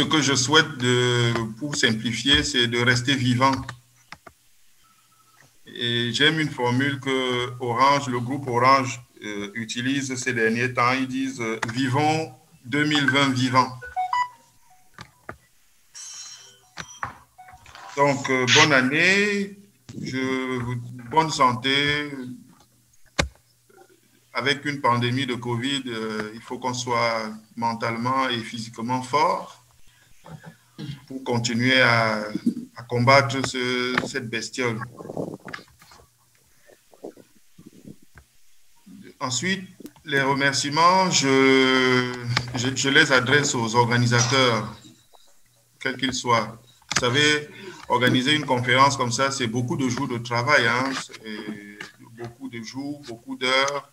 ce que je souhaite de, pour simplifier, c'est de rester vivant. Et j'aime une formule que Orange, le groupe Orange euh, utilise ces derniers temps. Ils disent euh, Vivons 2020 vivant. Donc, euh, bonne année, bonne santé. Avec une pandémie de Covid, il faut qu'on soit mentalement et physiquement fort pour continuer à, combattre cette bestiole. Ensuite, les remerciements, je, les adresse aux organisateurs, quels qu'ils soient. Vous savez, organiser une conférence comme ça, c'est beaucoup de jours de travail, hein. beaucoup de jours, beaucoup d'heures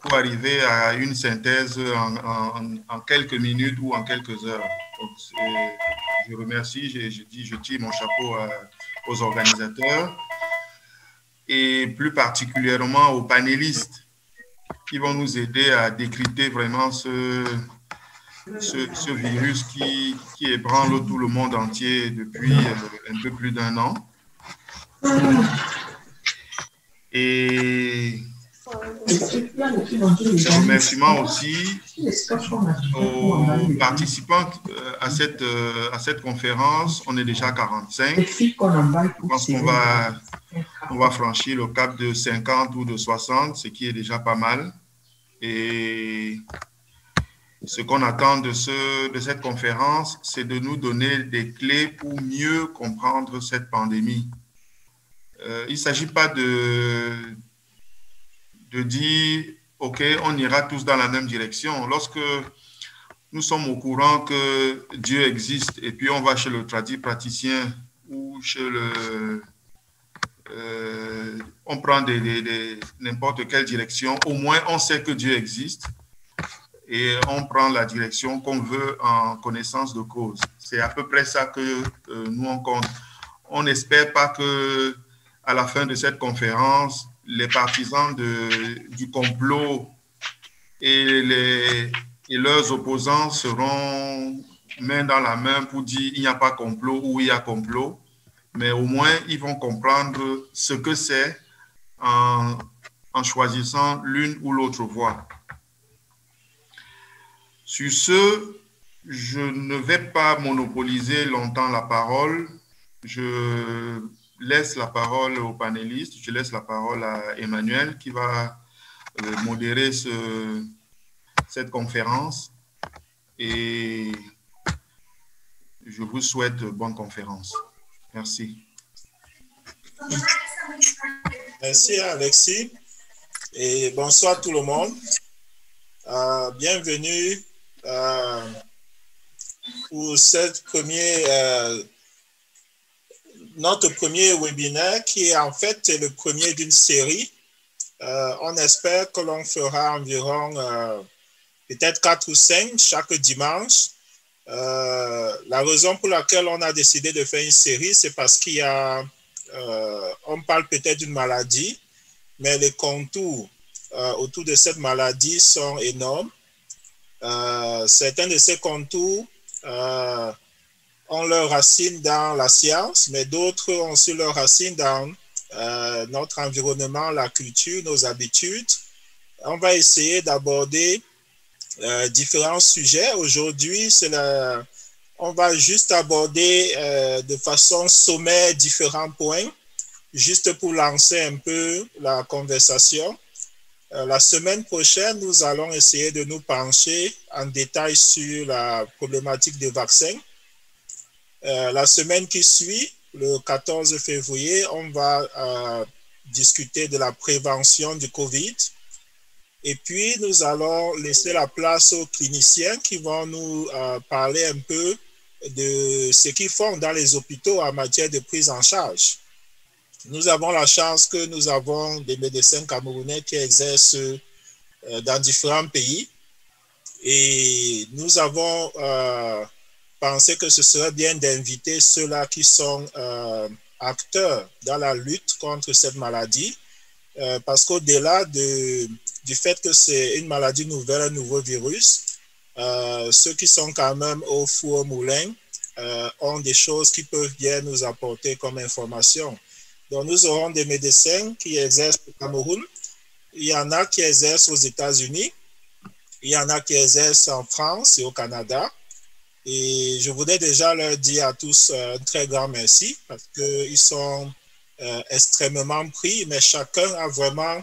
pour arriver à une synthèse en, quelques minutes ou en quelques heures. je remercie, je, dis, je tire mon chapeau aux organisateurs et plus particulièrement aux panélistes qui vont nous aider à décrypter vraiment ce, ce, virus qui, qui, ébranle tout le monde entier depuis euh, un peu plus d'un an. Et remerciement aussi aux participants euh, à cette, euh, à cette conférence. On est déjà 45. Je pense qu'on va, on va franchir le cap de 50 ou de 60, ce qui est déjà pas mal. Et ce qu'on attend de, ce, de cette conférence, c'est de nous donner des clés pour mieux comprendre cette pandémie. Euh, il ne s'agit pas de, de dire, OK, on ira tous dans la même direction. Lorsque nous sommes au courant que Dieu existe et puis on va chez le tradit praticien ou chez le... Euh, on prend n'importe quelle direction, au moins on sait que Dieu existe et on prend la direction qu'on veut en connaissance de cause. C'est à peu près ça que euh, nous on compte. On n'espère pas que à la fin de cette conférence, les partisans du complot et, les, et leurs opposants seront main dans la main pour dire il n'y a pas complot ou il y a complot, mais au moins ils vont comprendre ce que c'est en, en choisissant l'une ou l'autre voie. Sur ce, je ne vais pas monopoliser longtemps la parole. Je laisse la parole aux panélistes. Je laisse la parole à Emmanuel qui va euh, modérer ce, cette conférence. Et je vous souhaite bonne conférence. Merci. Merci Alexis. Et bonsoir tout le monde. Euh, bienvenue euh, pour cette première, notre premier webinaire qui est en fait le premier d'une série. Euh, on espère que l'on fera environ peut-être quatre ou cinq chaque dimanche. la raison pour laquelle on a décidé de faire une série, c'est parce qu'il y a, on parle peut-être d'une maladie, mais les contours autour de cette maladie sont énormes. Euh, certains de ces contours euh, ont leurs racines dans la science, mais d'autres ont aussi leurs racines dans euh, notre environnement, la culture, nos habitudes. On va essayer d'aborder différents sujets. Aujourd'hui, on va juste aborder de façon sommaire différents points, juste pour lancer un peu la conversation. Euh, la semaine prochaine, nous allons essayer de nous pencher en détail sur la problématique des vaccins. Euh, la semaine qui suit, le 14 février, on va euh, discuter de la prévention du COVID. Et puis, nous allons laisser la place aux cliniciens qui vont nous parler un peu de ce qu'ils font dans les hôpitaux en matière de prise en charge. Nous avons la chance que nous avons des médecins camerounais qui exercent euh, dans différents pays. Et nous avons euh, pensé que ce serait bien d'inviter ceux-là qui sont euh, acteurs dans la lutte contre cette maladie, parce qu'au-delà de du fait que c'est une maladie nouvelle, un nouveau virus, ceux qui sont quand même au four au moulin ont des choses qui peuvent bien nous apporter comme information. Donc, nous aurons des médecins qui exercent au Cameroun. Il y en a qui exercent aux États-Unis. Il y en a qui exercent en France et au Canada. Et je voudrais déjà leur dire à tous un très grand merci parce qu'ils sont euh, extrêmement pris, mais chacun a vraiment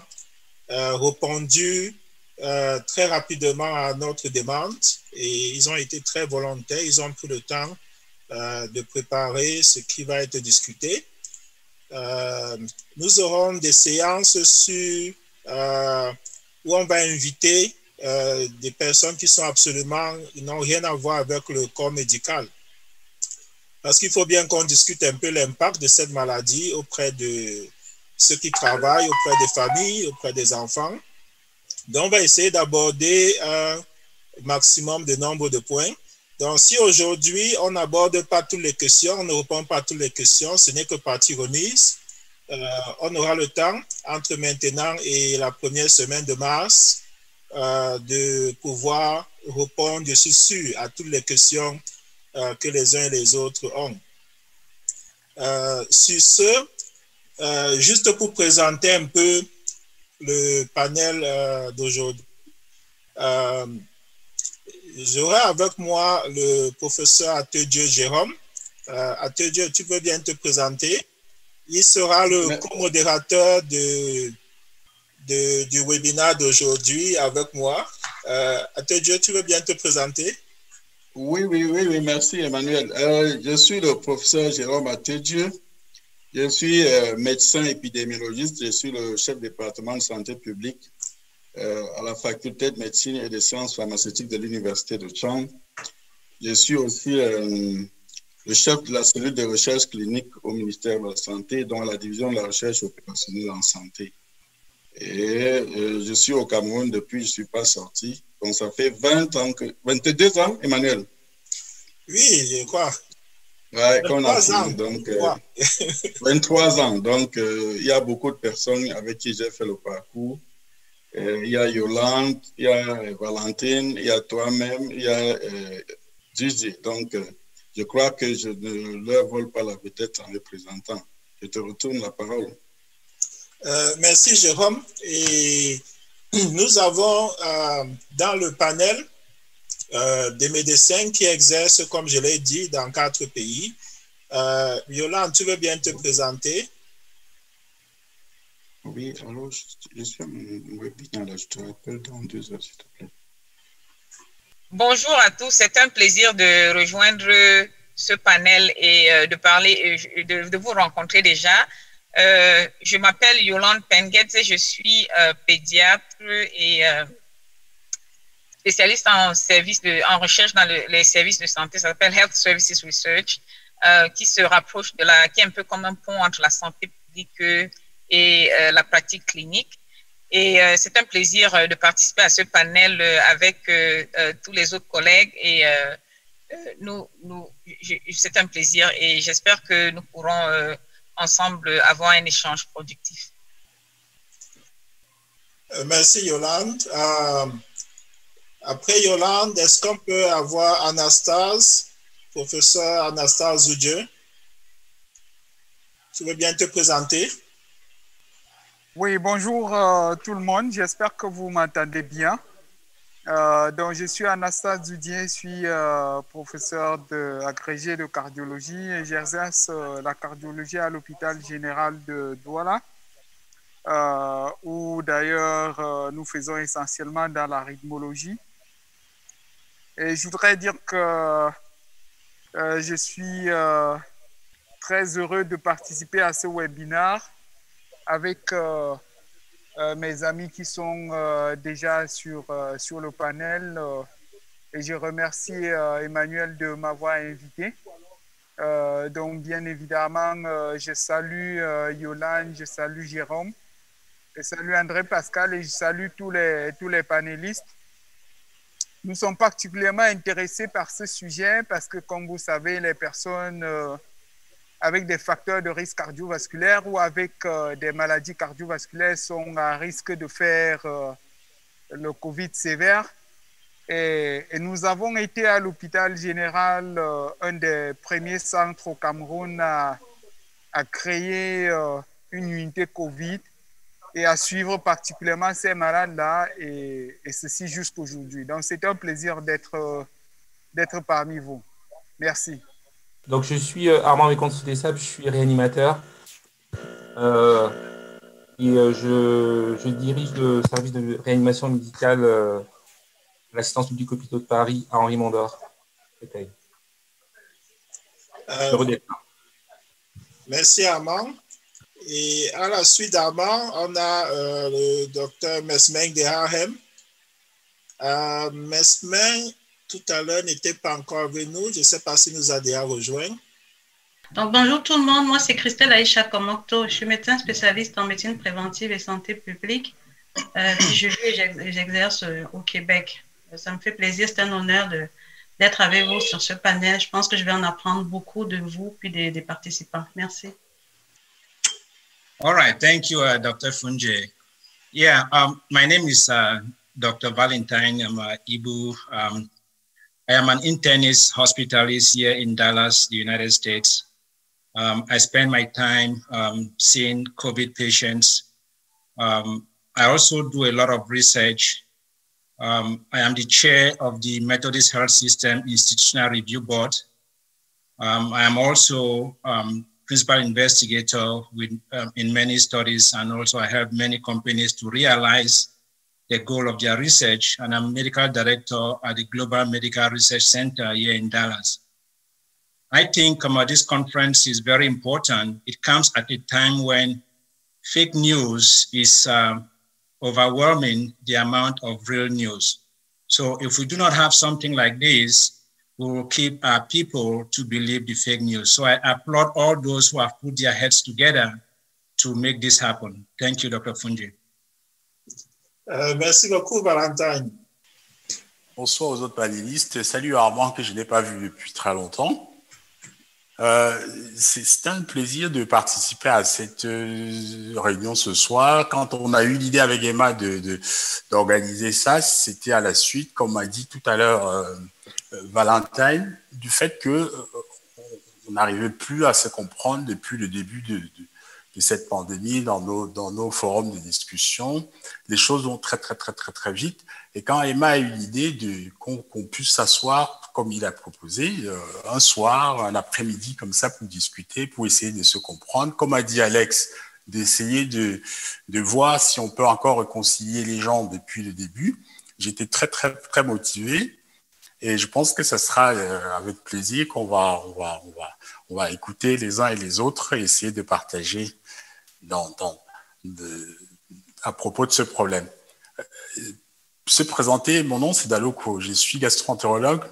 euh, répondu euh, très rapidement à notre demande et ils ont été très volontaires. Ils ont pris le temps de préparer ce qui va être discuté. nous aurons des séances sur, où on va inviter euh, des personnes qui sont absolument, n'ont rien à voir avec le corps médical. Parce qu'il faut bien qu'on discute un peu l'impact de cette maladie auprès de ceux qui travaillent, auprès des familles, auprès des enfants. Donc, on va essayer d'aborder un maximum de nombre de points. Donc, si aujourd'hui, on n'aborde pas toutes les questions, on ne répond pas toutes les questions, ce n'est que partie remise. Euh, on aura le temps, entre maintenant et la première semaine de mars, euh, de pouvoir répondre, je suis sûr, à toutes les questions euh, que les uns et les autres ont. Euh, sur ce, juste pour présenter un peu le panel d'aujourd'hui, j'aurai avec moi le professeur Dieu Jérôme. Dieu, tu peux bien te présenter. Il sera le co-modérateur de du webinaire d'aujourd'hui avec moi. Euh, Dieu, tu veux bien te présenter? Oui, oui, oui, oui, merci Emmanuel. Euh, je suis le professeur Jérôme Atedieu. Je suis euh, médecin épidémiologiste. Je suis le chef département de santé publique euh, à la faculté de médecine et des sciences pharmaceutiques de l'université de Chang. Je suis aussi le chef de la cellule de recherche clinique au ministère de la Santé, dont la division de la recherche opérationnelle en santé. Et euh, je suis au Cameroun depuis, je ne suis pas sorti. Donc ça fait 20 ans que. 22 ans, Emmanuel Oui, je crois. Ouais, qu'on a ans. Donc, 23 euh, ans. Donc, euh, il y a beaucoup de personnes avec qui j'ai fait le parcours. il y a Yolande, il y a Valentine, il y a toi-même, il y a Gigi. Donc, je crois que je ne leur vole pas la vedette en les présentant. Je te retourne la parole. Euh, merci Jérôme. Et nous avons euh, dans le panel euh, des médecins qui exercent, comme je l'ai dit, dans quatre pays. Yolande, tu veux bien te présenter? Oui, alors je, suis à mon webinaire, je te rappelle dans deux heures, s'il te plaît. Bonjour à tous, c'est un plaisir de rejoindre ce panel et de parler, de, de vous rencontrer déjà. Euh, je m'appelle Yolande Pengetz je suis euh, pédiatre et euh, spécialiste en, service de, en recherche dans les services de santé. Ça s'appelle Health Services Research, qui se rapproche de la, qui est un peu comme un pont entre la santé publique et la pratique clinique. Et c'est un plaisir de participer à ce panel avec tous les autres collègues et nous c'est un plaisir et j'espère que nous pourrons ensemble avoir un échange productif. Euh, merci Yolande. Euh, après Yolande, est-ce qu'on peut avoir Anastase, professeur Anastase Zoudieu? Tu veux bien te présenter? Oui, bonjour euh, tout le monde. J'espère que vous m'entendez bien. Euh, donc, je suis Anastasia Zoudien, je suis euh, professeur de, agrégé de cardiologie et j'exerce euh, la cardiologie à l'hôpital général de Douala, où d'ailleurs nous faisons essentiellement dans la rythmologie. Et je voudrais dire que je suis très heureux de participer à ce webinaire avec mes amis qui sont euh, déjà sur, euh, sur le panel. et je remercie Emmanuel de m'avoir invité. donc, bien évidemment, je salue Yolande, je salue Jérôme, je salue André Pascal et je salue tous les, tous les panélistes. Nous sommes particulièrement intéressés par ce sujet parce que, comme vous savez, les personnes avec des facteurs de risque cardiovasculaire ou avec euh, des maladies cardiovasculaires sont à risque de faire euh, le Covid sévère. Et, nous avons été à l'hôpital général, euh, un des premiers centres au Cameroun à, créer une unité Covid et à suivre particulièrement ces malades-là, et, ceci jusqu'aujourd'hui. Donc, c'est un plaisir d'être parmi vous. Merci. Donc, je suis Armand Mécon de je suis réanimateur. Euh, et euh, je, dirige le service de réanimation médicale euh, l'assistance publique hôpitaux de Paris à Henri Mondor. merci Armand. Et à la suite d'Armand, on a le docteur Mesmeng de Harlem. Mesmeng, tout à l'heure, n'était pas encore venu. Je ne sais pas s'il nous a déjà rejoint. Donc, bonjour tout le monde. Moi, c'est Christelle Aïcha Komokto. Je suis médecin spécialiste en médecine préventive et santé publique. Euh, je vis et j'exerce euh, au Québec. Ça me fait plaisir, c'est un honneur d'être avec vous sur ce panel. Je pense que je vais en apprendre beaucoup de vous puis des, des participants. Merci. All right. Thank you, uh, Dr. Funje. Yeah, um, my name is uh, Dr. Valentine. I'm a Ibu. Um, I am an internist hospitalist here in Dallas, the United States. Um, I spend my time um, seeing COVID patients. Um, I also do a lot of research. Um, I am the chair of the Methodist Health System Institutional Review Board. Um, I am also um, principal investigator with, in many studies, and also I help many companies to realize the goal of their research. And I'm medical director at the Global Medical Research Center here in Dallas. I think um, this conference is very important. It comes at a time when fake news is uh, overwhelming the amount of real news. So if we do not have something like this, we will keep our people to believe the fake news. So I applaud all those who have put their heads together to make this happen. Thank you, Dr. Funji. Uh, merci beaucoup, Valentine. Bonsoir aux autres panélistes. Salut Armand que je n'ai pas vu depuis très longtemps. Euh, c'est un plaisir de participer à cette euh, réunion ce soir. Quand on a eu l'idée avec Emma de d'organiser ça, c'était à la suite, comme m'a dit tout à l'heure euh, Valentine, du fait que on n'arrivait plus à se comprendre depuis le début de, de cette pandémie dans nos, dans nos forums de discussion. Les choses vont très, très, très, très, très vite. Et quand Emma a eu l'idée qu'on puisse s'asseoir, comme il a proposé, euh, un soir, un après-midi comme ça pour discuter, pour essayer de se comprendre, comme a dit Alex, d'essayer de, de voir si on peut encore réconcilier les gens depuis le début. J'étais très, très, très motivé. Et je pense que ce sera euh, avec plaisir qu'on va, on va, on va, on va écouter les uns et les autres et essayer de partager à propos de ce problème. Euh, se présenter, mon nom c'est Daloko, je suis gastroentérologue,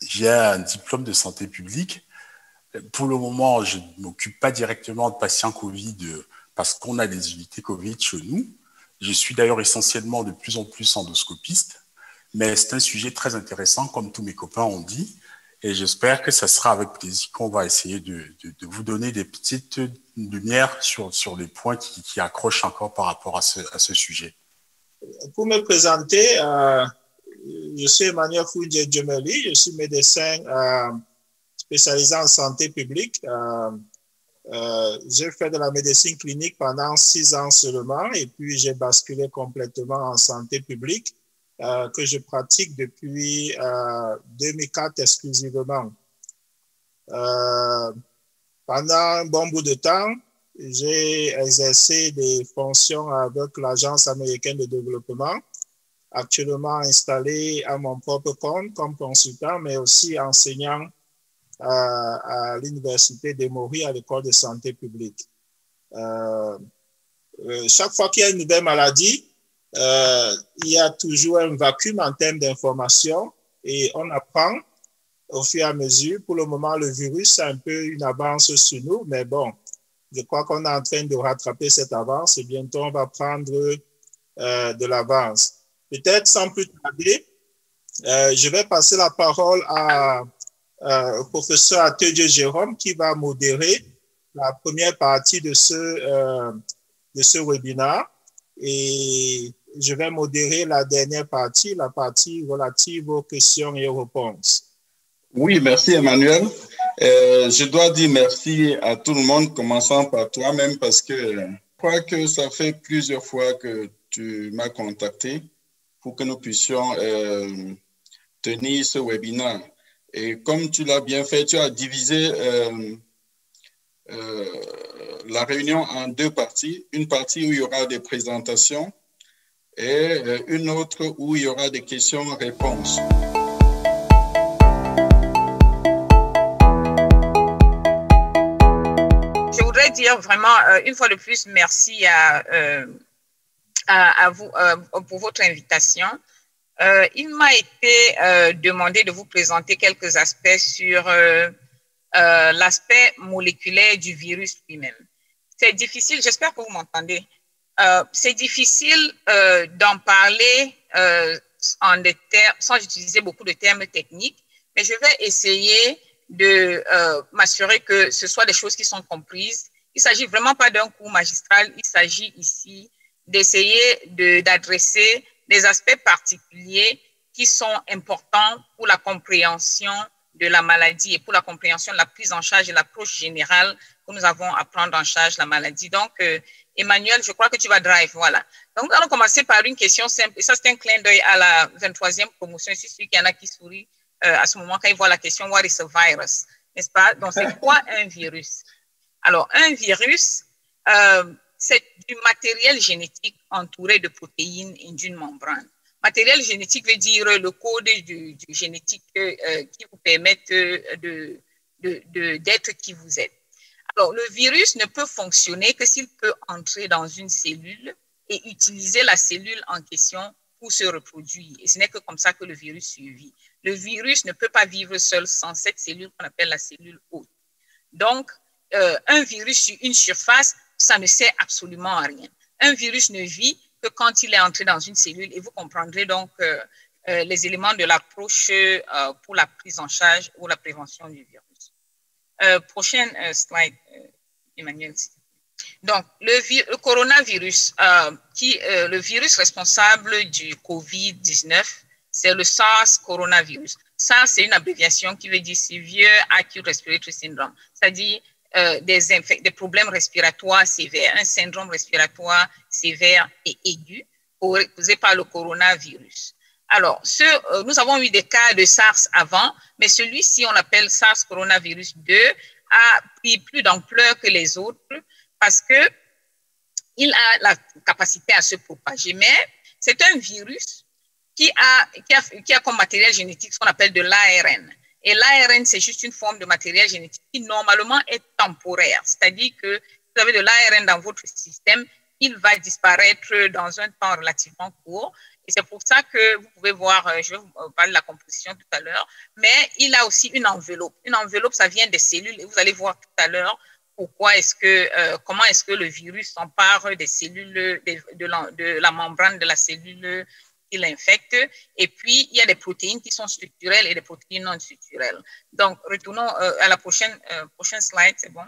j'ai un diplôme de santé publique. Pour le moment, je ne m'occupe pas directement de patients Covid parce qu'on a des unités Covid chez nous. Je suis d'ailleurs essentiellement de plus en plus endoscopiste, mais c'est un sujet très intéressant, comme tous mes copains ont dit, et j'espère que ce sera avec plaisir qu'on va essayer de, vous donner des petites lumières sur, sur les points qui, accrochent encore par rapport à ce, à ce sujet. Pour me présenter, euh, je suis Emmanuel Foudje Djemeli, je suis médecin euh, spécialisé en santé publique. Euh, j'ai fait de la médecine clinique pendant six ans seulement et puis j'ai basculé complètement en santé publique que je pratique depuis 2004 euh, exclusivement. Pendant un bon bout de temps, j'ai exercé des fonctions avec l'Agence américaine de développement, actuellement installé à mon propre compte comme consultant, mais aussi enseignant à, l'Université d'Emory à l'école de santé publique. Euh, euh, chaque fois qu'il y a une nouvelle maladie, euh, il y a toujours un vacuum en termes d'information et on apprend au fur et à mesure. Pour le moment, le virus a un peu une avance sur nous, mais bon, je crois qu'on est en train de rattraper cette avance et bientôt on va prendre euh, de l'avance. Peut-être sans plus tarder, euh, je vais passer la parole à, euh, au professeur Atelier Jérôme qui va modérer la première partie de ce, de ce webinaire. Et je vais modérer la dernière partie, la partie relative aux questions et aux réponses. Oui, merci Emmanuel. Euh, je dois dire merci à tout le monde, commençant par toi-même, parce que je crois que ça fait plusieurs fois que tu m'as contacté pour que nous puissions euh, tenir ce webinaire. Et comme tu l'as bien fait, tu as divisé euh, la réunion en deux parties. Une partie où il y aura des présentations et une autre où il y aura des questions-réponses. Dire vraiment euh, une fois de plus merci à, euh, à, vous euh, pour votre invitation. il m'a été demandé de vous présenter quelques aspects sur l'aspect moléculaire du virus lui-même. C'est difficile, j'espère que vous m'entendez. c'est difficile d'en parler en des termes, sans utiliser beaucoup de termes techniques, mais je vais essayer de m'assurer que ce soit des choses qui sont comprises il ne s'agit vraiment pas d'un cours magistral, il s'agit ici d'essayer d'adresser des aspects particuliers qui sont importants pour la compréhension de la maladie et pour la compréhension de la prise en charge et l'approche générale que nous avons à prendre en charge la maladie. Donc, euh, Emmanuel, je crois que tu vas drive, voilà. Donc, nous allons commencer par une question simple. Et ça, c'est un clin d'œil à la 23e promotion. Je suis sûr qu'il y en a qui sourient euh, à ce moment quand ils voient la question « What is a virus ?» N'est-ce pas? Donc, c'est quoi un virus? Alors, un virus, euh, c'est du matériel génétique entouré de protéines et d'une membrane. Matériel génétique veut dire le code du, génétique euh, qui vous permet d'être de, de, qui vous êtes. Alors, le virus ne peut fonctionner que s'il peut entrer dans une cellule et utiliser la cellule en question pour se reproduire. Et ce n'est que comme ça que le virus survit. Le virus ne peut pas vivre seul sans cette cellule qu'on appelle la cellule hôte. Donc, euh, un virus sur une surface, ça ne sert absolument à rien. Un virus ne vit que quand il est entré dans une cellule et vous comprendrez donc euh, euh, les éléments de l'approche pour la prise en charge ou la prévention du virus. prochaine slide, Emmanuel. Donc, le, coronavirus, qui, le virus responsable du COVID-19, c'est le SARS coronavirus. SARS, c'est une abréviation qui veut dire Severe Acute Respiratory Syndrome, c'est-à-dire euh, des, des, problèmes respiratoires sévères, un syndrome respiratoire sévère et aigu causé par le coronavirus. Alors, ce, euh, nous avons eu des cas de SARS avant, mais celui-ci, on l'appelle SARS coronavirus 2, a pris plus d'ampleur que les autres parce que il a la capacité à se propager. Mais c'est un virus qui a, qui a, qui a comme matériel génétique ce qu'on appelle de l'ARN. Et l'ARN, c'est juste une forme de matériel génétique qui normalement est temporaire. C'est-à-dire que vous avez de l'ARN dans votre système, il va disparaître dans un temps relativement court. Et c'est pour ça que vous pouvez voir, euh, je vais vous parler de la composition tout à l'heure, mais il a aussi une enveloppe. Une enveloppe, ça vient des cellules et vous allez voir tout à l'heure pourquoi euh, comment est-ce que le virus s'empare des cellules, de, la, membrane de la cellule il infecte. Et puis, il y a des protéines qui sont structurelles et des protéines non structurelles. Donc, retournons euh, à la prochaine, euh, prochaine slide, c'est bon.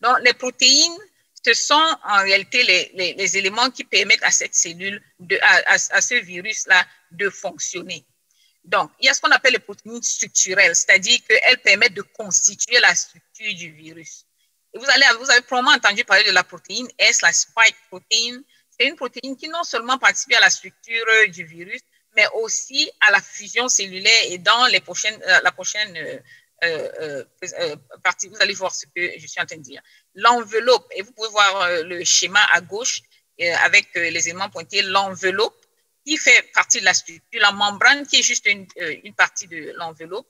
Donc, les protéines, ce sont en réalité les, les, éléments qui permettent à cette cellule, de, à, ce virus-là, de fonctionner. Donc, il y a ce qu'on appelle les protéines structurelles, c'est-à-dire qu'elles permettent de constituer la structure du virus. Et vous, allez, vous avez probablement entendu parler de la protéine S, la spike protein, c'est une protéine qui non seulement participe à la structure du virus, mais aussi à la fusion cellulaire. Et dans les prochaines, euh, la prochaine euh, euh, partie, vous allez voir ce que je suis en train de dire. L'enveloppe, et vous pouvez voir le schéma à gauche avec les éléments pointés, l'enveloppe qui fait partie de la structure, la membrane qui est juste une, partie de l'enveloppe,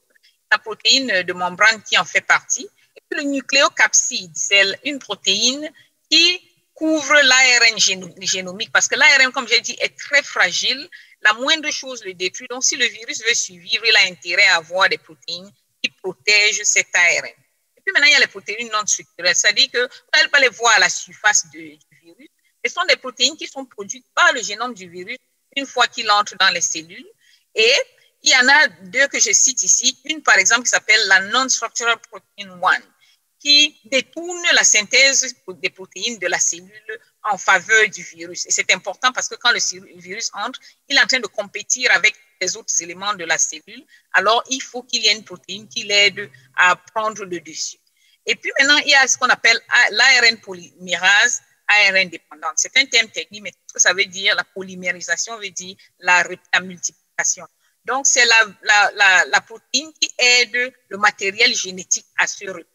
la protéine de membrane qui en fait partie, et le nucléocapside, c'est une protéine qui couvre l'ARN génomique parce que l'ARN, comme j'ai dit, est très fragile. La moindre chose le détruit. Donc, si le virus veut survivre, il a intérêt à avoir des protéines qui protègent cet ARN. Et puis maintenant, il y a les protéines non structurelles, c'est-à-dire que vous n'allez pas les voir à la surface du virus. Ce sont des protéines qui sont produites par le génome du virus une fois qu'il entre dans les cellules. Et il y en a deux que je cite ici. Une, par exemple, qui s'appelle la non-structural protein 1 qui détourne la synthèse des protéines de la cellule en faveur du virus. Et c'est important parce que quand le virus entre, il est en train de compétir avec les autres éléments de la cellule. Alors, il faut qu'il y ait une protéine qui l'aide à prendre le dessus. Et puis maintenant, il y a ce qu'on appelle l'ARN polymérase ARN dépendante. C'est un terme technique, mais ce que ça veut dire, la polymérisation veut dire la, multiplication. Donc, c'est la, protéine qui aide le matériel génétique à se replier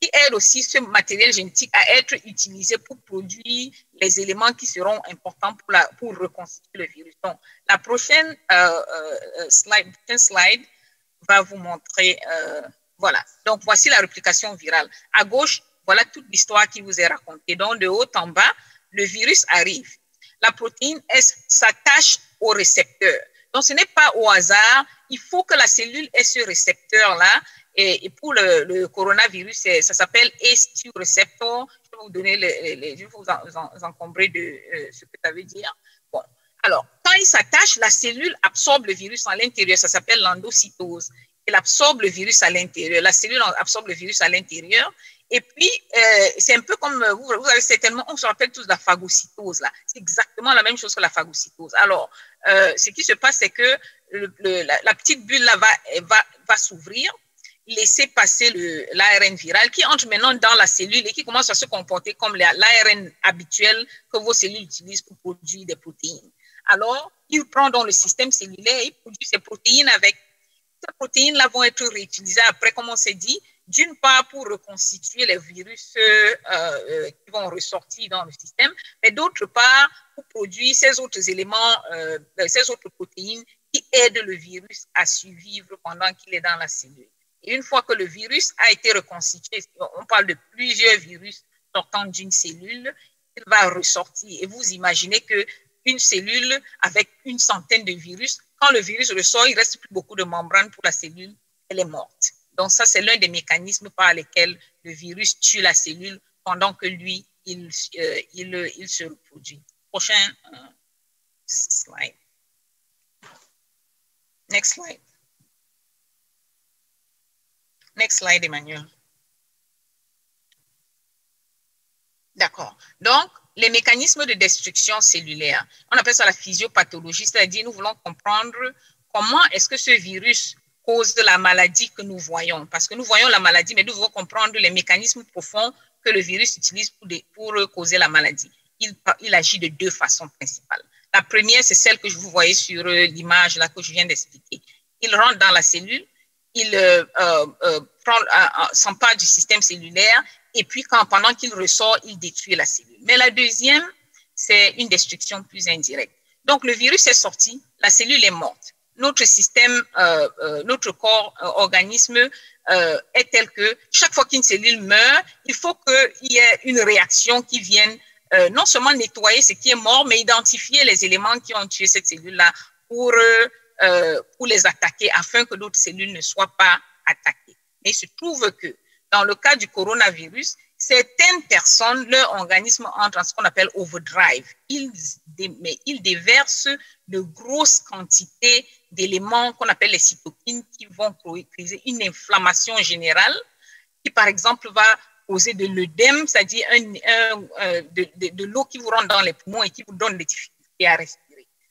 qui aide aussi ce matériel génétique à être utilisé pour produire les éléments qui seront importants pour, la, pour reconstituer le virus. Donc, la prochaine euh, euh, slide, slide va vous montrer, euh, voilà. Donc, voici la réplication virale. À gauche, voilà toute l'histoire qui vous est racontée. Donc, de haut en bas, le virus arrive. La protéine s'attache au récepteur. Donc, ce n'est pas au hasard. Il faut que la cellule ait ce récepteur-là et, pour le, coronavirus, ça s'appelle ACE2 receptor. Je vais vous vais vous, encombrer de euh, ce que ça veut dire. Bon, alors, quand il s'attache, la cellule absorbe le virus à l'intérieur. Ça s'appelle l'endocytose. Elle absorbe le virus à l'intérieur. La cellule absorbe le virus à l'intérieur. Et puis, euh, c'est un peu comme vous, vous avez certainement, on se rappelle tous de la phagocytose là. C'est exactement la même chose que la phagocytose. Alors, euh, ce qui se passe, c'est que la, petite bulle là va s'ouvrir laisser passer l'ARN viral qui entre maintenant dans la cellule et qui commence à se comporter comme l'ARN habituel que vos cellules utilisent pour produire des protéines. Alors, il prend dans le système cellulaire, il produit ces protéines avec. Ces protéines-là vont être réutilisées après, comme on s'est dit, d'une part pour reconstituer les virus euh, euh, qui vont ressortir dans le système, mais d'autre part pour produire ces autres éléments, euh, ces autres protéines qui aident le virus à survivre pendant qu'il est dans la cellule. Une fois que le virus a été reconstitué, on parle de plusieurs virus sortant d'une cellule, il va ressortir. Et vous imaginez que une cellule avec une centaine de virus, quand le virus ressort, il reste plus beaucoup de membranes pour la cellule, elle est morte. Donc ça, c'est l'un des mécanismes par lesquels le virus tue la cellule pendant que lui, il, euh, se reproduit. Prochain euh, slide. Next slide. Next slide, Emmanuel. D'accord. Donc, les mécanismes de destruction cellulaire, on appelle ça la physiopathologie, c'est-à-dire nous voulons comprendre comment est-ce que ce virus cause la maladie que nous voyons. Parce que nous voyons la maladie, mais nous devons comprendre les mécanismes profonds que le virus utilise pour, pour causer la maladie. Il, il, agit de deux façons principales. La première, c'est celle que vous voyais sur euh, l'image là que je viens d'expliquer. Il rentre dans la cellule, il euh, euh, euh s'empare du système cellulaire et puis quand, pendant qu'il ressort, il détruit la cellule. Mais la deuxième, c'est une destruction plus indirecte. Donc le virus est sorti, la cellule est morte. Notre système, notre corps, organisme est tel que chaque fois qu'une cellule meurt, il faut qu'il y ait une réaction qui vienne non seulement nettoyer ce qui est mort, mais identifier les éléments qui ont tué cette cellule-là pour pour les attaquer afin que d'autres cellules ne soient pas attaquées. Mais il se trouve que dans le cas du coronavirus, certaines personnes, leur organisme entre en ce qu'on appelle overdrive. Ils, mais ils déversent de grosses quantités d'éléments qu'on appelle les cytokines qui vont créer une inflammation générale qui, par exemple, va causer de l'œdème, c'est-à-dire un, euh, de, de l'eau qui vous rentre dans les poumons et qui vous donne des difficultés à respirer.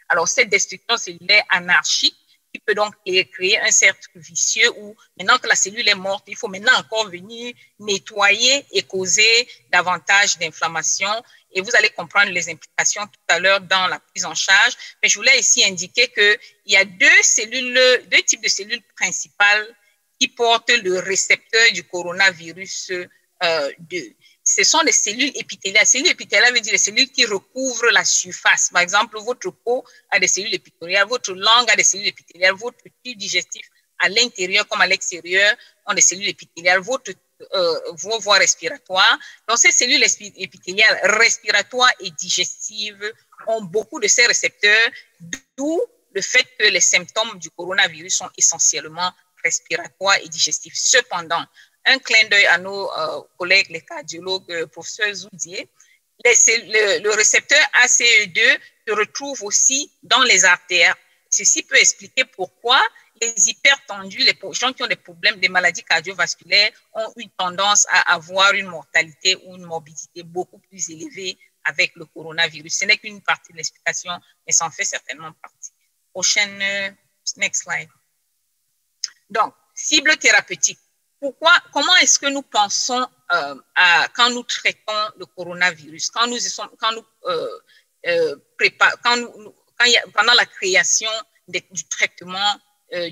Alors, cette destruction cellulaire anarchique qui peut donc créer un cercle vicieux où maintenant que la cellule est morte, il faut maintenant encore venir nettoyer et causer davantage d'inflammation. Et vous allez comprendre les implications tout à l'heure dans la prise en charge. Mais je voulais ici indiquer qu'il y a deux cellules, deux types de cellules principales qui portent le récepteur du coronavirus euh, 2 ce sont les cellules épithéliales. Les cellules épithéliales veut dire les cellules qui recouvrent la surface. Par exemple, votre peau a des cellules épithéliales, votre langue a des cellules épithéliales, votre tube digestif à l'intérieur comme à l'extérieur ont des cellules épithéliales, votre, euh, vos voies respiratoires. Donc, ces cellules épithéliales respiratoires et digestives ont beaucoup de ces récepteurs, d'où le fait que les symptômes du coronavirus sont essentiellement respiratoires et digestifs. Cependant, un clin d'œil à nos euh, collègues, les cardiologues, euh, professeur Zoudier. Le, le, récepteur ACE2 se retrouve aussi dans les artères. Ceci peut expliquer pourquoi les hypertendus, les gens qui ont des problèmes, des maladies cardiovasculaires, ont une tendance à avoir une mortalité ou une morbidité beaucoup plus élevée avec le coronavirus. Ce n'est qu'une partie de l'explication, mais ça en fait certainement partie. Prochaine, euh, next slide. Donc, cible thérapeutique. Pourquoi, comment est-ce que nous pensons euh, quand nous traitons le coronavirus, quand nous, nous euh, préparons, pendant la création du traitement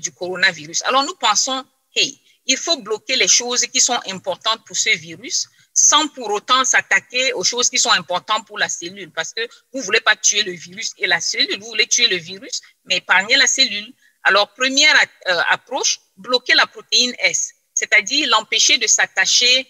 du coronavirus? Alors, nous pensons, hey, il faut bloquer les choses qui sont importantes pour ce virus sans pour autant s'attaquer aux choses qui sont importantes pour la cellule. Parce que vous voulez pas tuer le virus et la cellule, vous voulez tuer le virus, mais épargner la cellule. Alors, première euh, approche, bloquer la protéine S, c'est-à-dire l'empêcher de s'attacher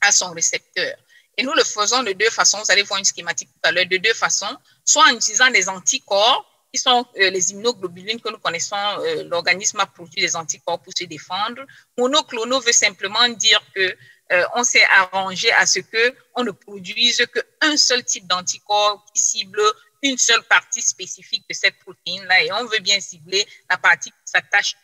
à son récepteur. Et nous le faisons de deux façons. Vous allez voir une schématique tout à l'heure, de deux façons. Soit en utilisant des anticorps qui sont euh, les immunoglobulines que nous connaissons, euh, l'organisme a produit des anticorps pour se défendre. Monoclonaux veut simplement dire que euh, on s'est arrangé à ce que on ne produise qu'un seul type d'anticorps qui cible une seule partie spécifique de cette protéine-là et on veut bien cibler la partie qui s'attache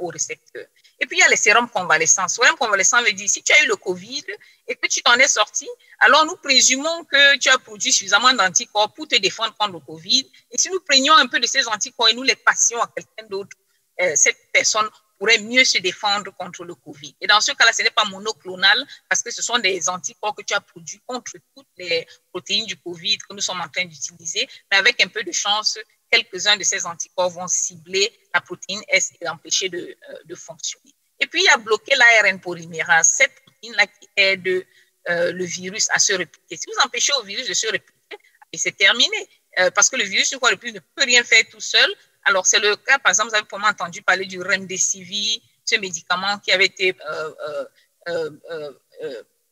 au récepteur. Et puis, il y a les sérums convalescents. Le sérum convalescent veut dire, si tu as eu le COVID et que tu t'en es sorti, alors nous présumons que tu as produit suffisamment d'anticorps pour te défendre contre le COVID. Et si nous prenions un peu de ces anticorps et nous les passions à quelqu'un d'autre, euh, cette personne pourrait mieux se défendre contre le COVID. Et dans ce cas-là, ce n'est pas monoclonal parce que ce sont des anticorps que tu as produits contre toutes les protéines du COVID que nous sommes en train d'utiliser, mais avec un peu de chance, quelques-uns de ces anticorps vont cibler la protéine S et l'empêcher de, euh, de, fonctionner. Et puis, il y a bloqué l'ARN polymérase, cette protéine-là qui aide euh, le virus à se répliquer. Si vous empêchez au virus de se répliquer, c'est terminé. Euh, parce que le virus, une fois plus, ne peut rien faire tout seul. Alors, c'est le cas, par exemple, vous avez probablement entendu parler du Remdesivir, ce médicament qui avait été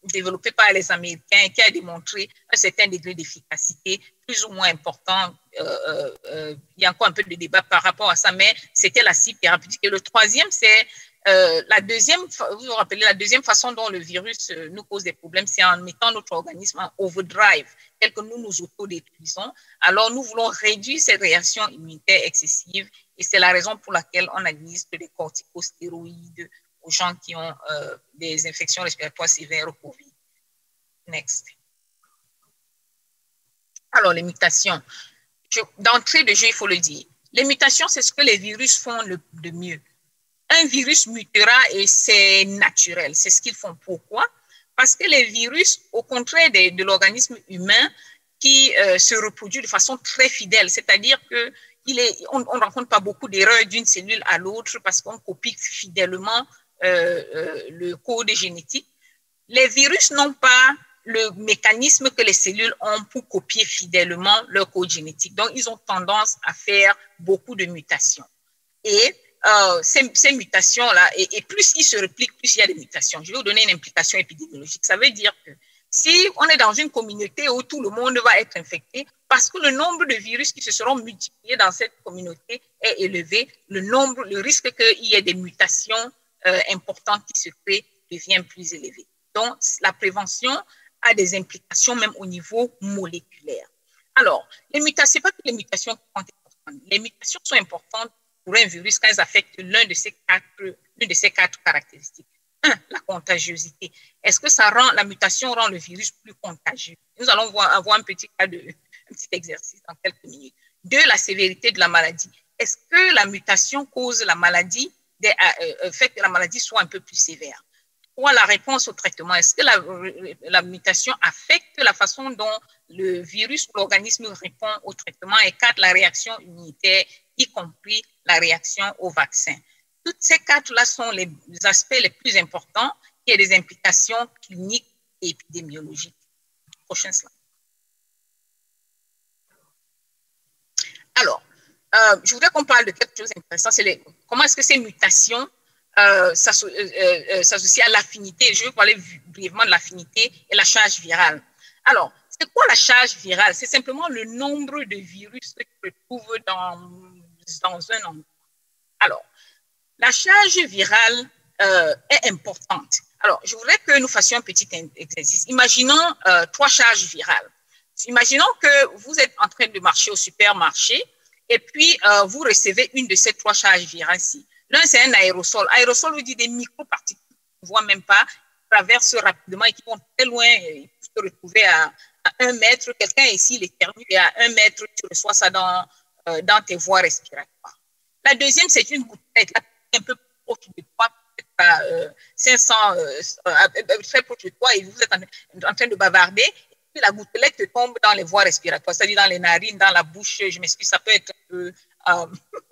développé par les Américains qui a démontré un certain degré d'efficacité plus ou moins important. Euh, euh, euh, il y a encore un peu de débat par rapport à ça, mais c'était la cible thérapeutique. Et le troisième, c'est la deuxième, vous vous rappelez, la deuxième façon dont le virus nous cause des problèmes, c'est en mettant notre organisme en overdrive, tel que nous nous autodétruisons. Alors, nous voulons réduire cette réaction immunitaire excessive et c'est la raison pour laquelle on administre des corticostéroïdes, aux gens qui ont des infections respiratoires sévères au COVID. Next. Alors, les mutations. D'entrée de jeu, il faut le dire. Les mutations, c'est ce que les virus font le, de mieux. Un virus mutera et c'est naturel. C'est ce qu'ils font. Pourquoi? Parce que les virus, au contraire de, l'organisme humain, qui euh, se reproduit de façon très fidèle, c'est-à-dire que on ne rencontre pas beaucoup d'erreurs d'une cellule à l'autre parce qu'on copie fidèlement euh, euh, le code génétique, les virus n'ont pas le mécanisme que les cellules ont pour copier fidèlement leur code génétique. Donc, ils ont tendance à faire beaucoup de mutations. Et euh, ces, mutations-là, et, plus ils se répliquent, plus il y a des mutations. Je vais vous donner une implication épidémiologique. Ça veut dire que si on est dans une communauté où tout le monde va être infecté, parce que le nombre de virus qui se seront multipliés dans cette communauté est élevé, le nombre, le risque qu'il y ait des mutations euh, importante qui se crée devient plus élevée. Donc, la prévention a des implications même au niveau moléculaire. Alors, les mutations, pas que les mutations sont importantes. Les mutations sont importantes pour un virus quand elles affectent l'un de ces quatre, l'une de ces quatre caractéristiques. Un, la contagiosité. Est-ce que ça rend, la mutation rend le virus plus contagieux? Nous allons voir, avoir un petit cas de, un petit exercice dans quelques minutes. Deux, la sévérité de la maladie. Est-ce que la mutation cause la maladie euh, euh, fait que la maladie soit un peu plus sévère? Ou la réponse au traitement, est-ce que la, mutation affecte la façon dont le virus ou l'organisme répond au traitement et quatre, la réaction immunitaire, y compris la réaction au vaccin? Toutes ces quatre-là sont les aspects les plus importants qui ont des implications cliniques et épidémiologiques. Prochaine slide. Alors, euh, je voudrais qu'on parle de quelque chose d'intéressant, c'est comment est-ce que ces mutations euh, euh, s'associent à l'affinité. Je vais parler brièvement de l'affinité et la charge virale. Alors, c'est quoi la charge virale? C'est simplement le nombre de virus que tu trouves dans, dans un endroit. Alors, la charge virale est importante. Alors, je voudrais que nous fassions un petit exercice. Imaginons trois charges virales. Imaginons que vous êtes en train de marcher au supermarché et puis euh, vous recevez une de ces trois charges virales-ci. L'un, c'est un aérosol. Aérosol veut dire des microparticules. Qu'on ne voit même pas, traversent rapidement et qui vont très loin et se retrouver à, un mètre, quelqu'un ici, l'éternue est à un mètre, tu reçois ça dans, euh, dans tes voies respiratoires. La deuxième, c'est une gouttelette, là, un peu proche de toi, à 500, très proche de toi, et vous êtes en, train de bavarder, et la gouttelette te tombe dans les voies respiratoires, c'est-à-dire dans les narines, dans la bouche, je m'excuse, ça peut être un peu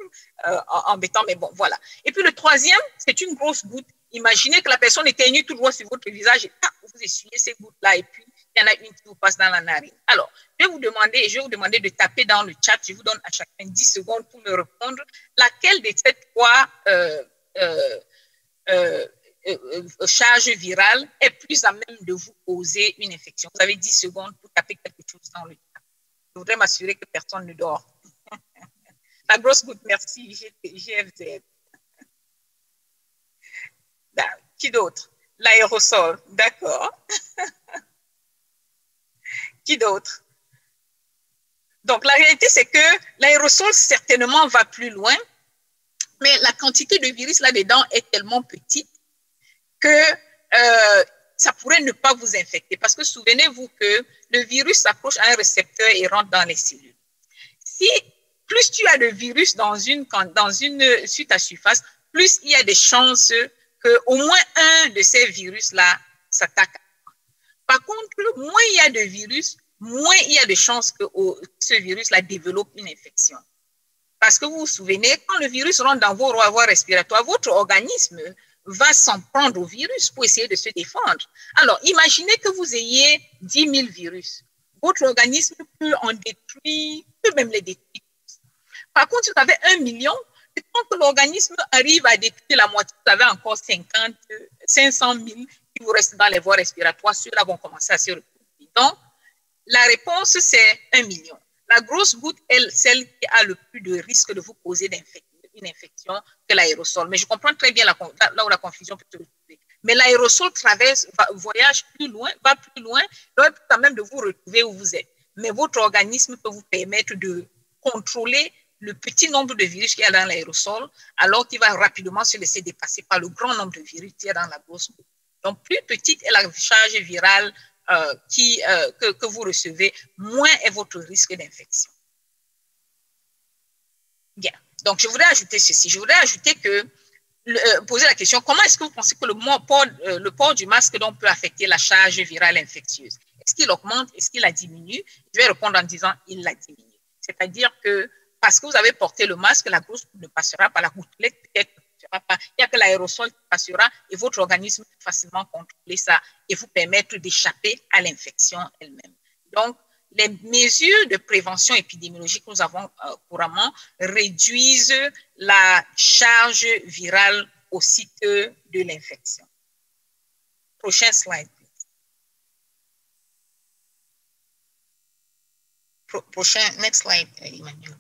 embêtant, mais bon, voilà. Et puis le troisième, c'est une grosse goutte Imaginez que la personne éteigne tout droit sur votre visage et vous essuyez ces gouttes-là et puis il y en a une qui vous passe dans la narine. Alors, je vais vous demander, je vais vous demander de taper dans le chat. Je vous donne à chacun 10 secondes pour me répondre. Laquelle de ces trois euh, euh, euh, charges virales est plus à même de vous causer une infection? Vous avez 10 secondes pour taper quelque chose dans le chat. Je voudrais m'assurer que personne ne dort. La grosse goutte, merci, GFZ. Qui d'autre? L'aérosol, d'accord. Qui d'autre? Donc, la réalité, c'est que l'aérosol, certainement, va plus loin, mais la quantité de virus là-dedans est tellement petite que euh, ça pourrait ne pas vous infecter. Parce que souvenez-vous que le virus s'approche à un récepteur et rentre dans les cellules. Si plus tu as de virus dans une, dans une, surface, plus il y a des chances qu'au moins un de ces virus-là s'attaque. Par contre, moins il y a de virus, moins il y a de chances que ce virus-là développe une infection. Parce que vous vous souvenez, quand le virus rentre dans vos voies respiratoires, votre organisme va s'en prendre au virus pour essayer de se défendre. Alors, imaginez que vous ayez 10 000 virus. Votre organisme peut en détruire, peut même les détruire. Par contre, si vous avez un million, quand l'organisme arrive à détruire la moitié, vous avez encore 50, 500 000 qui vous restent dans les voies respiratoires, ceux-là vont commencer à se reproduire. Donc, la réponse, c'est un million. La grosse goutte est celle qui a le plus de risque de vous causer une infection que l'aérosol. Mais je comprends très bien là où la confusion peut se retrouver. Mais l'aérosol traverse, voyage plus loin, va plus loin, doit quand même de vous retrouver où vous êtes. Mais votre organisme peut vous permettre de contrôler le petit nombre de virus qu'il y a dans l'aérosol, alors qu'il va rapidement se laisser dépasser par le grand nombre de virus qu'il y a dans la grosse. Donc, plus petite est la charge virale euh, euh, que, vous recevez, moins est votre risque d'infection. Bien. Donc, je voudrais ajouter ceci. Je voudrais ajouter que, euh, poser la question, comment est-ce que vous pensez que le port, du masque peut affecter la charge virale infectieuse? Est-ce qu'il augmente? Est-ce qu'il la diminue? Je vais répondre en disant il la diminue. C'est-à-dire que parce que vous avez porté le masque, la goutte ne passera pas, la gouttelette ne passera pas. Il n'y a que l'aérosol qui passera et votre organisme peut facilement contrôler ça et vous permettre d'échapper à l'infection elle-même. Donc, les mesures de prévention épidémiologique que nous avons euh, couramment réduisent la charge virale au site de l'infection. Prochain slide. prochain, next slide, Emmanuel.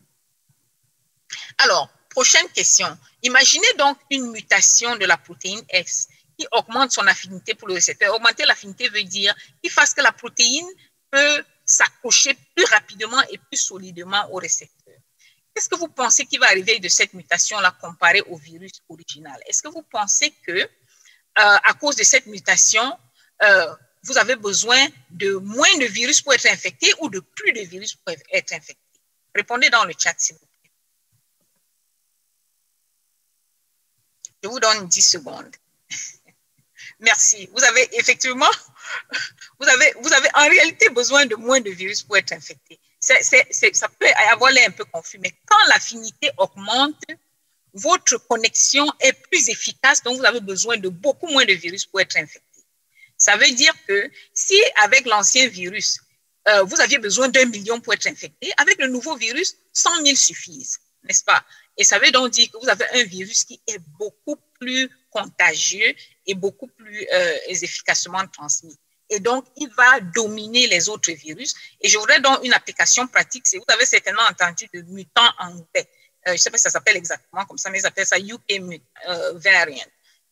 Alors, prochaine question. Imaginez donc une mutation de la protéine S qui augmente son affinité pour le récepteur. Augmenter l'affinité veut dire qu'il fasse que la protéine peut s'accrocher plus rapidement et plus solidement au récepteur. Qu'est-ce que vous pensez qui va arriver de cette mutation-là comparée au virus original? Est-ce que vous pensez que, euh, à cause de cette mutation, euh, vous avez besoin de moins de virus pour être infecté ou de plus de virus pour être infecté? Répondez dans le chat, s'il vous plaît. Je vous donne 10 secondes. Merci. Vous avez effectivement, vous avez, vous avez en réalité besoin de moins de virus pour être infecté. ça peut avoir l'air un peu confus, mais quand l'affinité augmente, votre connexion est plus efficace, donc vous avez besoin de beaucoup moins de virus pour être infecté. Ça veut dire que si avec l'ancien virus, euh, vous aviez besoin d'un million pour être infecté, avec le nouveau virus, 100 000 suffisent, n'est-ce pas? Et ça veut donc dire que vous avez un virus qui est beaucoup plus contagieux et beaucoup plus euh, efficacement transmis. Et donc, il va dominer les autres virus. Et je voudrais donc une application pratique. Vous avez certainement entendu de mutant anglais. Euh, je ne sais pas si ça s'appelle exactement comme ça, mais ils appellent ça UK euh, variant.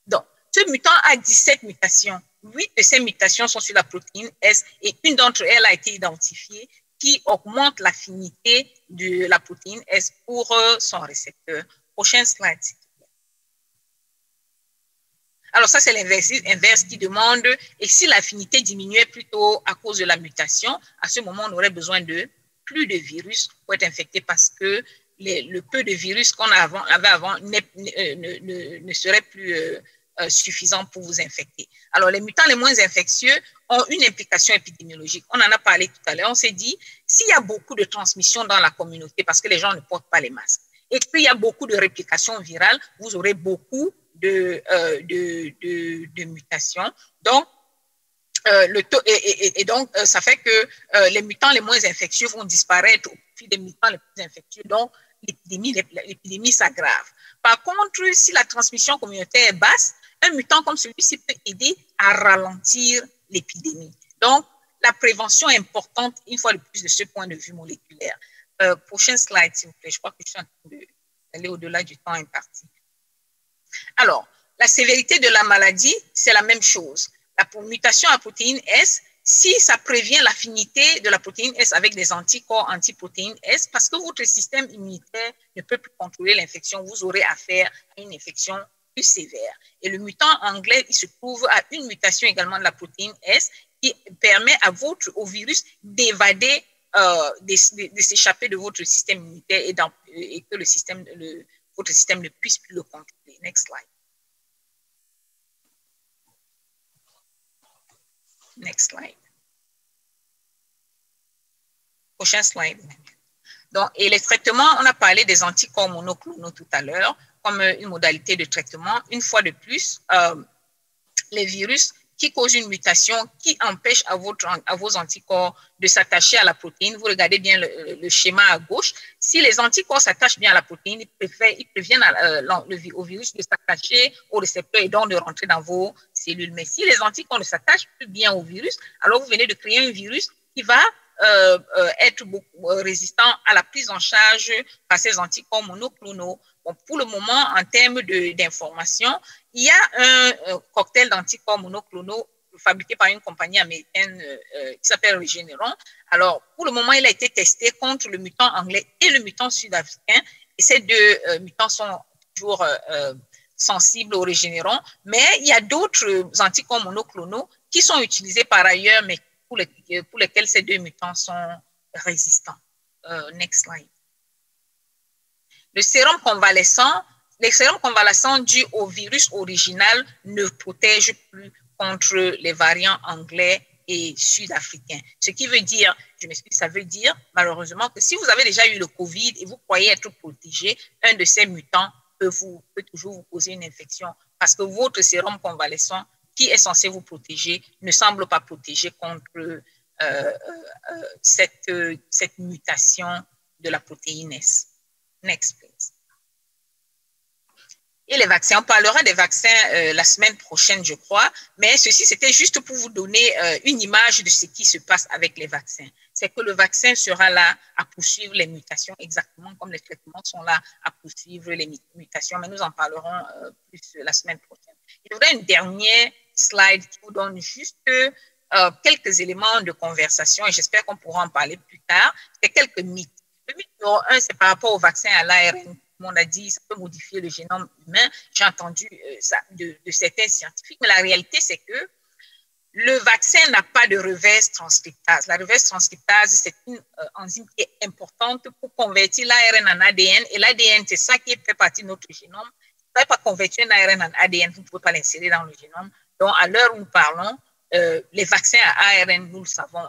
Donc, ce mutant a 17 mutations. 8 de ces mutations sont sur la protéine S et une d'entre elles a été identifiée qui augmente l'affinité de la protéine S pour euh, son récepteur. Prochain slide, Alors ça, c'est l'inverse inverse qui demande, et si l'affinité diminuait plutôt à cause de la mutation, à ce moment, on aurait besoin de plus de virus pour être infecté parce que le peu de virus qu'on avait avant euh, ne, serait plus euh, euh, suffisant pour vous infecter. Alors, les mutants les moins infectieux ont une implication épidémiologique. On en a parlé tout à l'heure. On s'est dit, s'il y a beaucoup de transmission dans la communauté parce que les gens ne portent pas les masques et qu'il y a beaucoup de réplication virale, vous aurez beaucoup de, de, de, mutations. Donc, le taux, et, donc, ça fait que les mutants les moins infectieux vont disparaître au profit des mutants les plus infectieux. Donc, l'épidémie s'aggrave. Par contre, si la transmission communautaire est basse, un mutant comme celui-ci peut aider à ralentir l'épidémie. Donc, la prévention est importante une fois de plus de ce point de vue moléculaire. Euh, prochain slide, s'il vous plaît. Je crois que je suis en train d'aller au-delà du temps imparti. Alors, la sévérité de la maladie, c'est la même chose. La mutation à protéine S si ça prévient l'affinité de la protéine S avec des anticorps antiprotéines S, parce que votre système immunitaire ne peut plus contrôler l'infection, vous aurez affaire à une infection sévère. Et le mutant anglais, il se trouve à une mutation également de la protéine S qui permet à votre, au virus d'évader, euh, de, s'échapper de votre système immunitaire et, et que le système, le, votre système ne puisse plus le contrôler. Next slide. Next slide. Prochain slide. Donc, et les traitements, on a parlé des anticorps monoclonaux tout à l'heure comme une modalité de traitement. Une fois de plus, euh, les virus qui causent une mutation qui empêche à, votre, à vos anticorps de s'attacher à la protéine. Vous regardez bien le, schéma à gauche. Si les anticorps s'attachent bien à la protéine, ils, préviennent euh, au virus de s'attacher au récepteur et donc de rentrer dans vos cellules. Mais si les anticorps ne s'attachent plus bien au virus, alors vous venez de créer un virus qui va euh, être beaucoup, résistant à la prise en charge par ces anticorps monoclonaux pour le moment, en termes d'information, il y a un, cocktail d'anticorps monoclonaux fabriqué par une compagnie américaine euh, euh, qui s'appelle Regeneron. Alors, pour le moment, il a été testé contre le mutant anglais et le mutant sud-africain. Et ces deux euh, mutants sont toujours sensibles au Regeneron. Mais il y a d'autres anticorps monoclonaux qui sont utilisés par ailleurs, mais pour, les, pour lesquels ces deux mutants sont résistants. next slide. Le sérum convalescent, les sérums convalescents dus au virus original ne protègent plus contre les variants anglais et sud-africains. Ce qui veut dire, je m'explique, ça veut dire malheureusement que si vous avez déjà eu le Covid et vous croyez être protégé, un de ces mutants peut, toujours vous causer une infection parce que votre sérum convalescent qui est censé vous protéger ne semble pas protéger contre euh, euh, euh, cette, cette mutation de la protéine S. Next. Et les vaccins, on parlera des vaccins euh, la semaine prochaine, je crois, mais ceci, c'était juste pour vous donner euh, une image de ce qui se passe avec les vaccins. C'est que le vaccin sera là à poursuivre les mutations, exactement comme les traitements sont là à poursuivre les mutations, mais nous en parlerons euh, plus la semaine prochaine. Il y aurait une dernière slide qui vous donne juste quelques éléments de conversation et j'espère qu'on pourra en parler plus tard. C'est quelques mythes. Le mythe numéro un, c'est par rapport au vaccin à l'ARN. Monde a dit ça peut modifier le génome humain. J'ai entendu euh, ça de, certains scientifiques, mais la réalité, c'est que le vaccin n'a pas de reverse transcriptase. La reverse transcriptase, c'est une euh, enzyme qui est importante pour convertir l'ARN en ADN. Et l'ADN, c'est ça qui fait partie de notre génome. Vous ne pas convertir un ARN en ADN, vous ne pouvez pas l'insérer dans le génome. Donc, à l'heure où nous parlons, euh, les vaccins à ARN, nous le savons,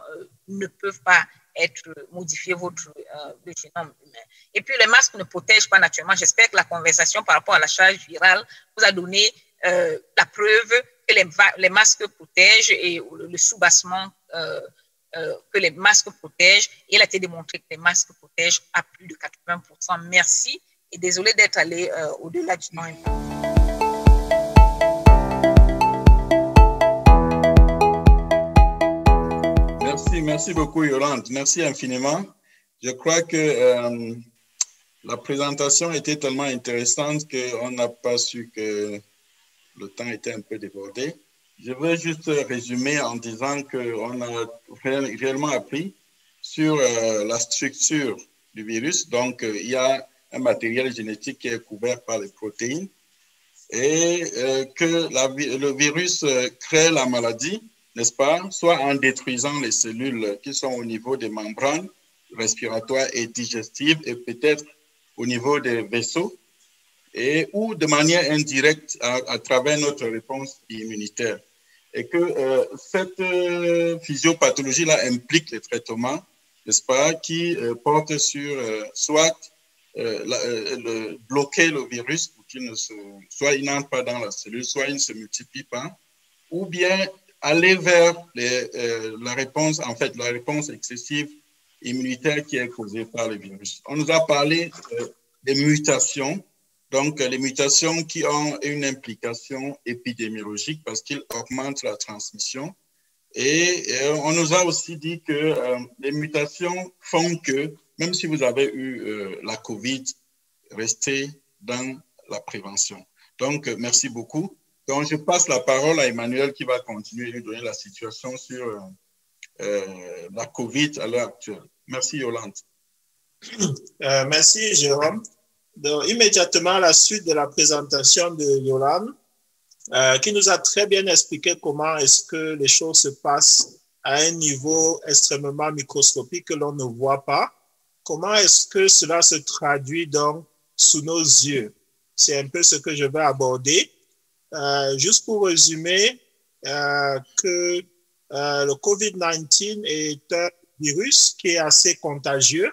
ne peuvent pas être modifié votre euh, le génome humain. Et puis, les masques ne protègent pas naturellement. J'espère que la conversation par rapport à la charge virale vous a donné euh, la preuve que les, masques protègent et le, sous-bassement euh, que les masques protègent. il a été démontré que les masques protègent à plus de 80%. Merci et désolé d'être allé au-delà du temps. Merci beaucoup Yolande. Merci infiniment. Je crois que euh, la présentation était tellement intéressante qu'on n'a pas su que le temps était un peu débordé. Je veux juste résumer en disant qu'on a réellement appris sur euh, la structure du virus. Donc, euh, il y a un matériel génétique qui est couvert par les protéines. et que le virus crée la maladie, n'est-ce pas, soit en détruisant les cellules qui sont au niveau des membranes respiratoires et digestives et peut-être au niveau des vaisseaux, et, ou de manière indirecte à, travers notre réponse immunitaire. Et que euh, cette euh, physiopathologie-là implique les traitements, n'est-ce pas, qui euh, portent sur soit bloquer le virus pour qu'il ne se, soit il n'entre pas dans la cellule, soit il ne se multiplie pas, ou bien aller vers les, la réponse, en fait, la réponse excessive immunitaire qui est causée par le virus. On nous a parlé des mutations donc, les mutations qui ont une implication épidémiologique parce qu'ils augmentent la transmission. Et, euh, on nous a aussi dit que euh, les mutations font que, même si vous avez eu euh, la COVID, restez dans la prévention. Donc, merci beaucoup. Donc, je passe la parole à Emmanuel qui va continuer à nous donner la situation sur la COVID à l'heure actuelle. Merci, Yolande. merci, Jérôme. Donc, immédiatement à la suite de la présentation de Yolan, euh, qui nous a très bien expliqué comment est-ce que les choses se passent à un niveau extrêmement microscopique que l'on ne voit pas, comment est-ce que cela se traduit donc sous nos yeux? C'est un peu ce que je vais aborder. Euh, juste pour résumer, euh, que le COVID-19 est un virus qui est assez contagieux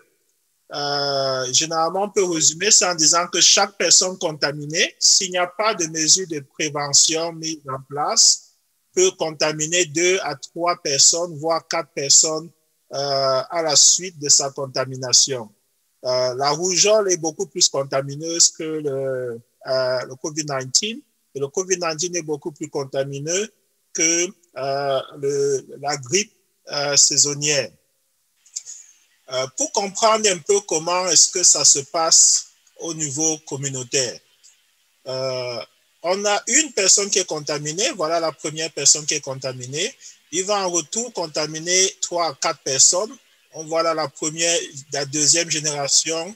euh, généralement, on peut résumer ça en disant que chaque personne contaminée, s'il n'y a pas de mesures de prévention mises en place, peut contaminer deux à trois personnes, voire quatre personnes euh, à la suite de sa contamination. Euh, la rougeole est beaucoup plus contamineuse que le, le COVID-19 le COVID-19 est beaucoup plus contamineux que le, la grippe saisonnière. Euh, pour comprendre un peu comment est-ce que ça se passe au niveau communautaire. Euh, on a une personne qui est contaminée, voilà la première personne qui est contaminée. Il va en retour contaminer trois à quatre personnes. On voit là la deuxième génération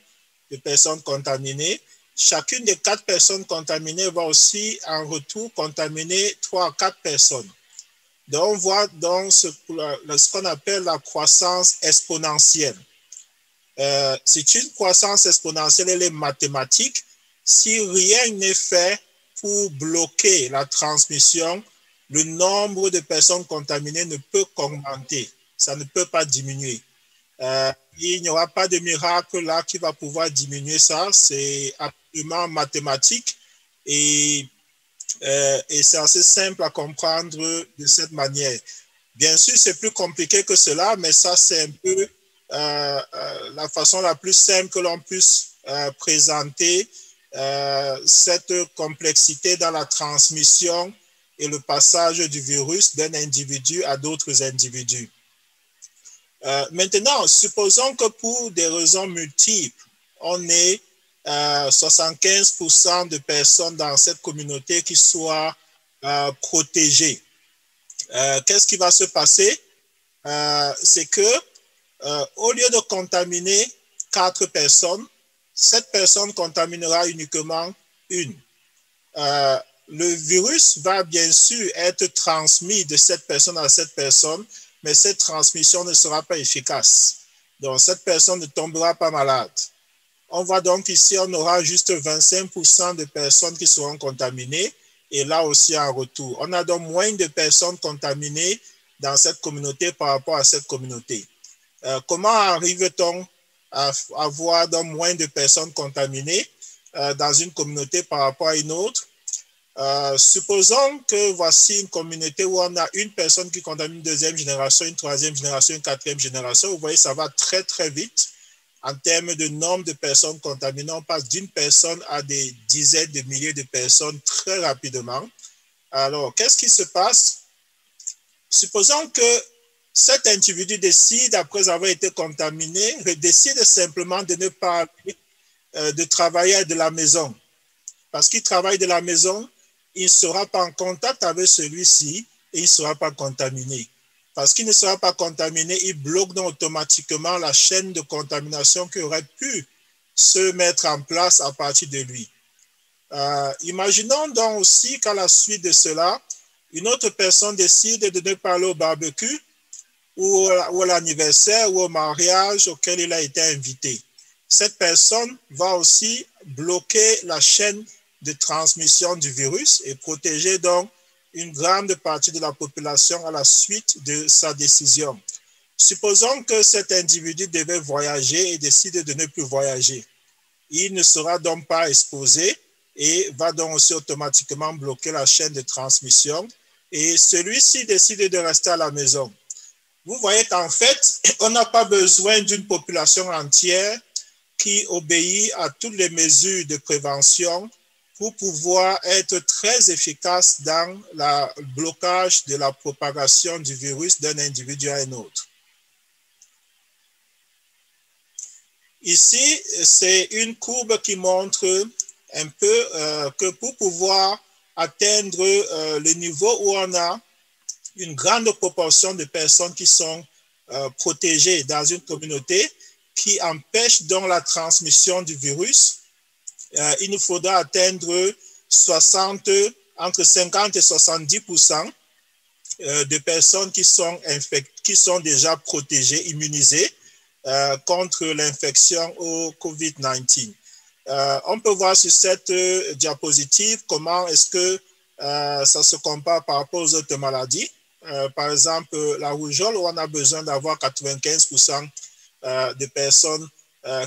de personnes contaminées. Chacune des quatre personnes contaminées va aussi en retour contaminer trois à quatre personnes. Donc, on voit donc ce, qu'on appelle la croissance exponentielle. Euh, c'est une croissance exponentielle, elle est mathématique. Si rien n'est fait pour bloquer la transmission, le nombre de personnes contaminées ne peut qu'augmenter. Ça ne peut pas diminuer. Euh, il n'y aura pas de miracle là qui va pouvoir diminuer ça. C'est absolument mathématique et euh, et c'est assez simple à comprendre de cette manière. Bien sûr, c'est plus compliqué que cela, mais ça, c'est un peu euh, euh, la façon la plus simple que l'on puisse présenter cette complexité dans la transmission et le passage du virus d'un individu à d'autres individus. maintenant, supposons que pour des raisons multiples, on est 75% de personnes dans cette communauté qui soient euh, protégées. Euh, qu'est-ce qui va se passer? Euh, c'est que au lieu de contaminer quatre personnes, cette personne contaminera uniquement une. le virus va bien sûr être transmis de cette personne à cette personne, mais cette transmission ne sera pas efficace. Donc, cette personne ne tombera pas malade. On voit donc ici, on aura juste 25% de personnes qui seront contaminées et là aussi en retour. On a donc moins de personnes contaminées dans cette communauté par rapport à cette communauté. Euh, comment arrive-t-on à avoir donc moins de personnes contaminées euh, dans une communauté par rapport à une autre? Euh, supposons que voici une communauté où on a une personne qui contamine une deuxième génération, une troisième génération, une quatrième génération. Vous voyez, ça va très, très vite en termes de nombre de personnes contaminées, on passe d'une personne à des dizaines de milliers de personnes très rapidement. Alors, qu'est-ce qui se passe? Supposons que cet individu décide, après avoir été contaminé, décide simplement de ne pas euh, de travailler de la maison. Parce qu'il travaille de la maison, il ne sera pas en contact avec celui-ci et il ne sera pas contaminé parce qu'il ne sera pas contaminé, il bloque donc automatiquement la chaîne de contamination qui aurait pu se mettre en place à partir de lui. Euh, imaginons donc aussi qu'à la suite de cela, une autre personne décide de ne pas aller au barbecue ou, ou à l'anniversaire ou au mariage auquel il a été invité. Cette personne va aussi bloquer la chaîne de transmission du virus et protéger donc une grande partie de la population à la suite de sa décision. Supposons que cet individu devait voyager et décide de ne plus voyager. Il ne sera donc pas exposé et va donc aussi automatiquement bloquer la chaîne de transmission. Et celui-ci décide de rester à la maison. Vous voyez qu'en fait, on n'a pas besoin d'une population entière qui obéit à toutes les mesures de prévention pour pouvoir être très efficace dans le blocage de la propagation du virus d'un individu à un autre. Ici, c'est une courbe qui montre un peu euh, que pour pouvoir atteindre euh, le niveau où on a une grande proportion de personnes qui sont euh, protégées dans une communauté, qui empêche donc la transmission du virus, euh, il nous faudra atteindre 60, entre 50 et 70% euh, de personnes qui sont, qui sont déjà protégées, immunisées euh, contre l'infection au COVID-19. on peut voir sur cette diapositive comment est-ce que ça se compare par rapport aux autres maladies. par exemple, la rougeole, où on a besoin d'avoir 95% de personnes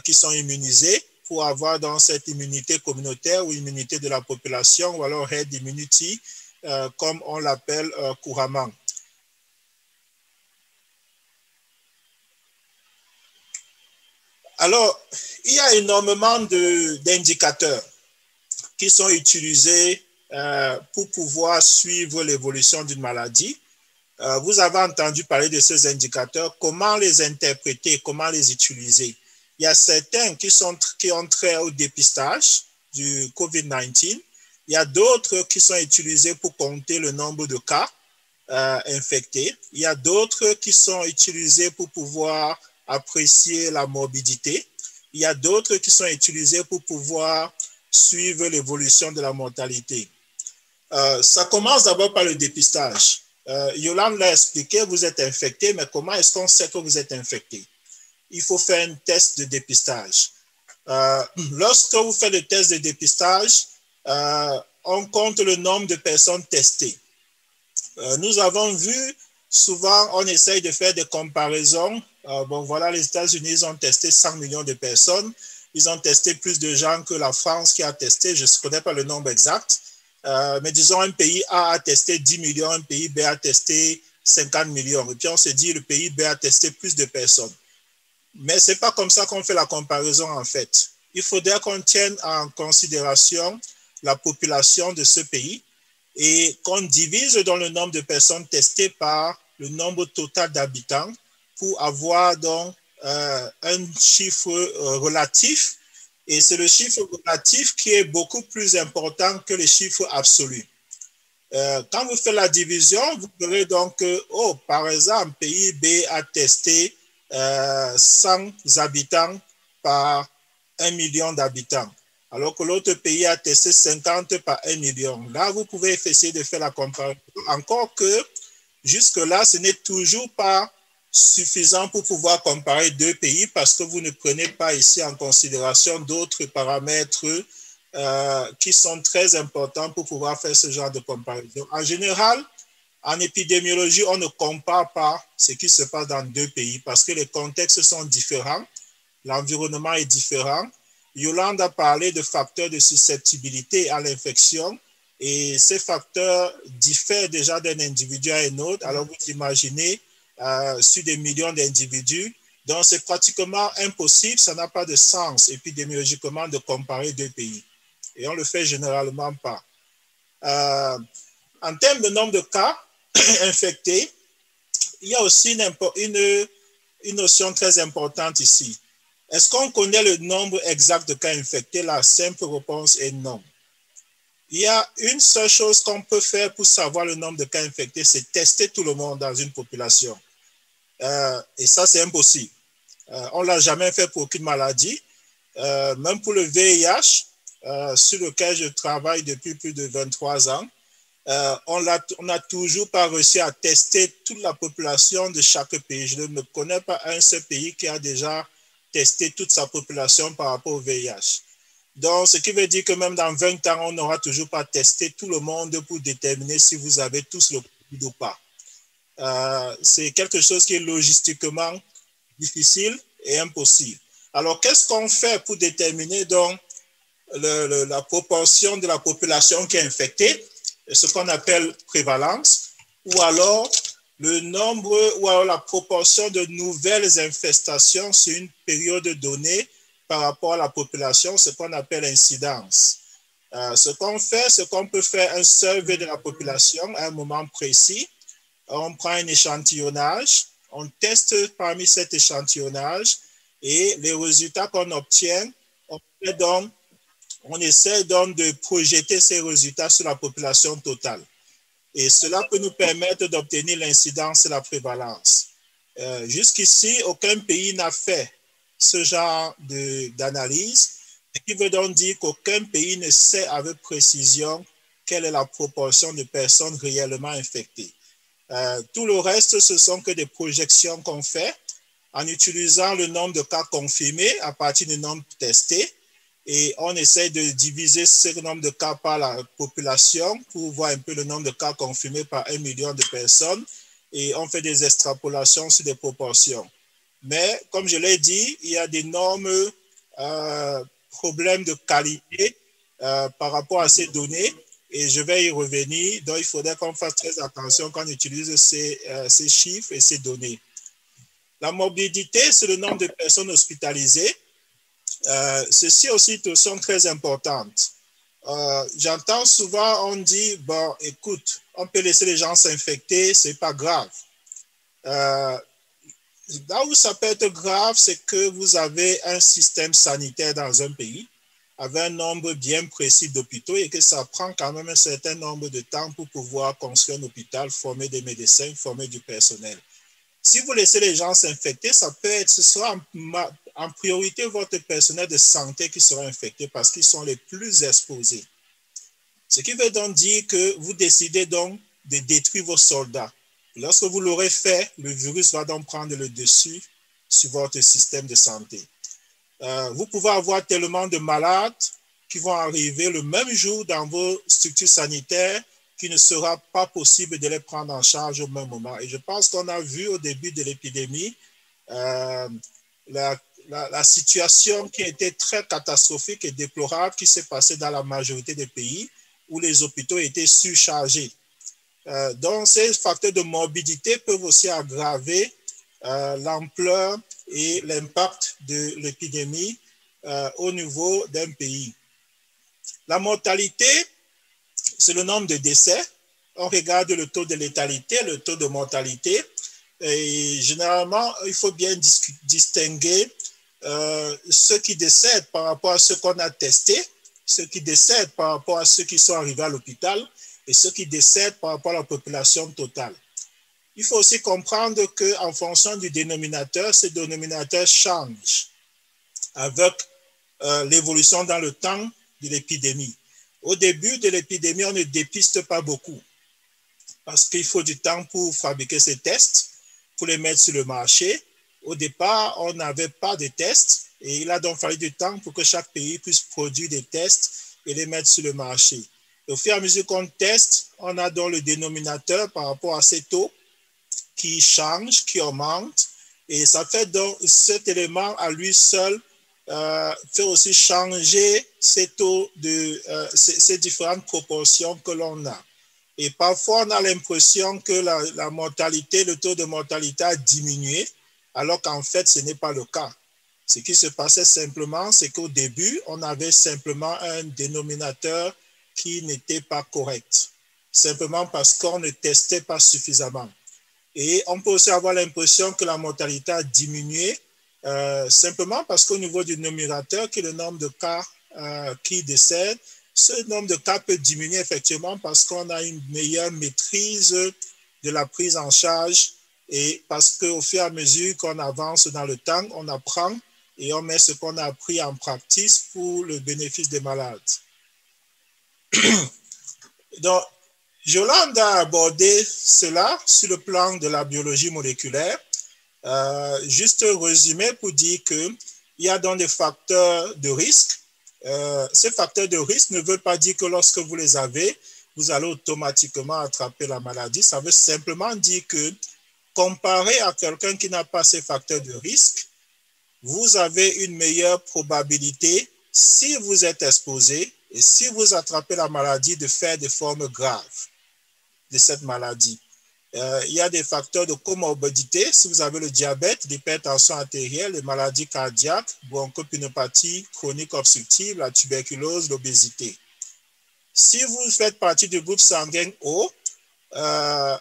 qui sont immunisées avoir dans cette immunité communautaire ou immunité de la population ou alors head immunity, euh, comme on l'appelle euh, couramment. Alors, il y a énormément d'indicateurs qui sont utilisés euh, pour pouvoir suivre l'évolution d'une maladie. vous avez entendu parler de ces indicateurs, comment les interpréter, comment les utiliser. Il y a certains qui, sont, qui ont au dépistage du COVID-19. Il y a d'autres qui sont utilisés pour compter le nombre de cas euh, infectés. Il y a d'autres qui sont utilisés pour pouvoir apprécier la morbidité. Il y a d'autres qui sont utilisés pour pouvoir suivre l'évolution de la mortalité. Euh, ça commence d'abord par le dépistage. Euh, Yolande l'a expliqué, vous êtes infecté, mais comment est-ce qu'on sait que vous êtes infecté? Il faut faire un test de dépistage. Euh, lorsque vous faites le test de dépistage, euh, on compte le nombre de personnes testées. Euh, nous avons vu, souvent, on essaye de faire des comparaisons. bon, voilà, les États-Unis ont testé 100 millions de personnes. Ils ont testé plus de gens que la France qui a testé. Je ne connais pas le nombre exact. mais disons, un pays A a testé 10 millions, un pays B a testé 50 millions. Et puis on se dit, le pays B a testé plus de personnes. Mais ce n'est pas comme ça qu'on fait la comparaison en fait. Il faudrait qu'on tienne en considération la population de ce pays et qu'on divise dans le nombre de personnes testées par le nombre total d'habitants pour avoir donc euh, un chiffre euh, relatif. Et c'est le chiffre relatif qui est beaucoup plus important que le chiffre absolu. Euh, quand vous faites la division, vous verrez donc que, oh, par exemple, pays B a testé 100 euh, habitants par 1 million d'habitants, alors que l'autre pays a testé 50 par 1 million. Là, vous pouvez essayer de faire la comparaison. Encore que jusque-là, ce n'est toujours pas suffisant pour pouvoir comparer deux pays parce que vous ne prenez pas ici en considération d'autres paramètres euh, qui sont très importants pour pouvoir faire ce genre de comparaison. En général, en épidémiologie, on ne compare pas ce qui se passe dans deux pays parce que les contextes sont différents, l'environnement est différent. Yolande a parlé de facteurs de susceptibilité à l'infection et ces facteurs diffèrent déjà d'un individu à un autre. Alors vous imaginez euh, sur des millions d'individus, donc c'est pratiquement impossible, ça n'a pas de sens épidémiologiquement de comparer deux pays. Et on le fait généralement pas. Euh, en termes de nombre de cas, infectés, il y a aussi une, notion très importante ici. Est-ce qu'on connaît le nombre exact de cas infectés? La simple réponse est non. Il y a une seule chose qu'on peut faire pour savoir le nombre de cas infectés, c'est tester tout le monde dans une population. Euh, et ça, c'est impossible. Euh, on ne l'a jamais fait pour aucune maladie. Euh, même pour le VIH, sur lequel je travaille depuis plus de 23 ans, on n'a toujours pas réussi à tester toute la population de chaque pays. Je ne connais pas un seul pays qui a déjà testé toute sa population par rapport au VIH. Donc, ce qui veut dire que même dans 20 ans, on n'aura toujours pas testé tout le monde pour déterminer si vous avez tous le Covid ou pas. Euh, c'est quelque chose qui est logistiquement difficile et impossible. Alors, qu'est-ce qu'on fait pour déterminer donc la proportion de la population qui est infectée, ce qu'on appelle prévalence, ou alors le nombre ou alors la proportion de nouvelles infestations sur une période donnée par rapport à la population, ce qu'on appelle incidence. Euh, ce qu'on fait, c'est qu'on peut faire un survey de la population à un moment précis. On prend un échantillonnage, on teste parmi cet échantillonnage et les résultats qu'on obtient, on, donc, on essaie donc de projeter ces résultats sur la population totale. Et cela peut nous permettre d'obtenir l'incidence et la prévalence. Euh, jusqu'ici, aucun pays n'a fait ce genre d'analyse, ce qui veut donc dire qu'aucun pays ne sait avec précision quelle est la proportion de personnes réellement infectées. Euh, tout le reste, ce sont que des projections qu'on fait en utilisant le nombre de cas confirmés à partir du nombre testé et on essaie de diviser ce nombre de cas par la population pour voir un peu le nombre de cas confirmés par un million de personnes et on fait des extrapolations sur des proportions. Mais comme je l'ai dit, il y a d'énormes euh, problèmes de qualité euh, par rapport à ces données et je vais y revenir. Donc, il faudrait qu'on fasse très attention quand on utilise ces, euh, ces chiffres et ces données. La morbidité, c'est le nombre de personnes hospitalisées. Euh, ceci aussi sont très importantes. Euh, j'entends souvent, on dit, bon, écoute, on peut laisser les gens s'infecter, c'est pas grave. Euh, là où ça peut être grave, c'est que vous avez un système sanitaire dans un pays avec un nombre bien précis d'hôpitaux et que ça prend quand même un certain nombre de temps pour pouvoir construire un hôpital, former des médecins, former du personnel. Si vous laissez les gens s'infecter, ça peut être, ce sera en, priorité votre personnel de santé qui sera infecté parce qu'ils sont les plus exposés. Ce qui veut donc dire que vous décidez donc de détruire vos soldats. Lorsque vous l'aurez fait, le virus va donc prendre le dessus sur votre système de santé. Euh, vous pouvez avoir tellement de malades qui vont arriver le même jour dans vos structures sanitaires qu'il ne sera pas possible de les prendre en charge au même moment. Et je pense qu'on a vu au début de l'épidémie euh, la, situation qui était très catastrophique et déplorable qui s'est passée dans la majorité des pays où les hôpitaux étaient surchargés. Euh, donc, ces facteurs de morbidité peuvent aussi aggraver euh, l'ampleur et l'impact de l'épidémie au niveau d'un pays. La mortalité, c'est le nombre de décès. On regarde le taux de létalité, le taux de mortalité. Et généralement, il faut bien distinguer euh, ceux qui décèdent par rapport à ceux qu'on a testés, ceux qui décèdent par rapport à ceux qui sont arrivés à l'hôpital et ceux qui décèdent par rapport à la population totale. Il faut aussi comprendre qu'en fonction du dénominateur, ce dénominateur change avec euh, l'évolution dans le temps de l'épidémie. Au début de l'épidémie, on ne dépiste pas beaucoup parce qu'il faut du temps pour fabriquer ces tests, pour les mettre sur le marché. Au départ, on n'avait pas de tests et il a donc fallu du temps pour que chaque pays puisse produire des tests et les mettre sur le marché. au fur et à mesure qu'on teste, on a donc le dénominateur par rapport à ces taux qui change, qui augmente. Et ça fait donc cet élément à lui seul euh, fait aussi changer ces taux de euh, ces, différentes proportions que l'on a. Et parfois, on a l'impression que la, la, mortalité, le taux de mortalité a diminué, alors qu'en fait, ce n'est pas le cas. Ce qui se passait simplement, c'est qu'au début, on avait simplement un dénominateur qui n'était pas correct, simplement parce qu'on ne testait pas suffisamment. Et on peut aussi avoir l'impression que la mortalité a diminué euh, simplement parce qu'au niveau du numérateur, qui est le nombre de cas euh, qui décèdent, ce nombre de cas peut diminuer effectivement parce qu'on a une meilleure maîtrise de la prise en charge et parce qu'au fur et à mesure qu'on avance dans le temps, on apprend et on met ce qu'on a appris en pratique pour le bénéfice des malades. Donc, Jolande a abordé cela sur le plan de la biologie moléculaire. Euh, juste résumé pour dire qu'il y a donc des facteurs de risque. Euh, ces facteurs de risque ne veulent pas dire que lorsque vous les avez, vous allez automatiquement attraper la maladie. Ça veut simplement dire que comparé à quelqu'un qui n'a pas ces facteurs de risque, vous avez une meilleure probabilité, si vous êtes exposé et si vous attrapez la maladie, de faire des formes graves de cette maladie. Euh, il y a des facteurs de comorbidité. Si vous avez le diabète, l'hypertension artérielle, les maladies cardiaques, bronchopinopathie chronique obstructive, la tuberculose, l'obésité. Si vous faites partie du groupe sanguin O, euh,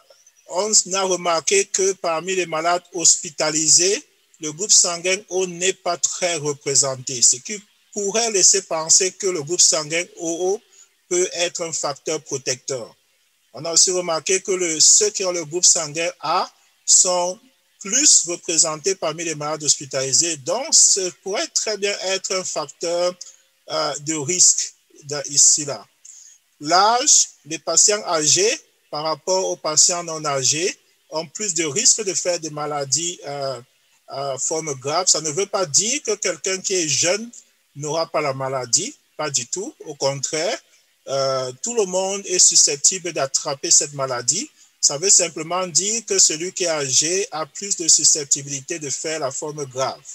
on a remarqué que parmi les malades hospitalisés, le groupe sanguin O n'est pas très représenté, ce qui pourrait laisser penser que le groupe sanguin OO peut être un facteur protecteur. On a aussi remarqué que ceux qui ont le groupe sanguin A sont plus représentés parmi les malades hospitalisés, donc ce pourrait très bien être un facteur euh, de risque ici-là. L'âge, les patients âgés par rapport aux patients non âgés ont plus de risques de faire des maladies euh, à forme grave. Ça ne veut pas dire que quelqu'un qui est jeune n'aura pas la maladie, pas du tout. Au contraire, euh, tout le monde est susceptible d'attraper cette maladie. Ça veut simplement dire que celui qui est âgé a plus de susceptibilité de faire la forme grave.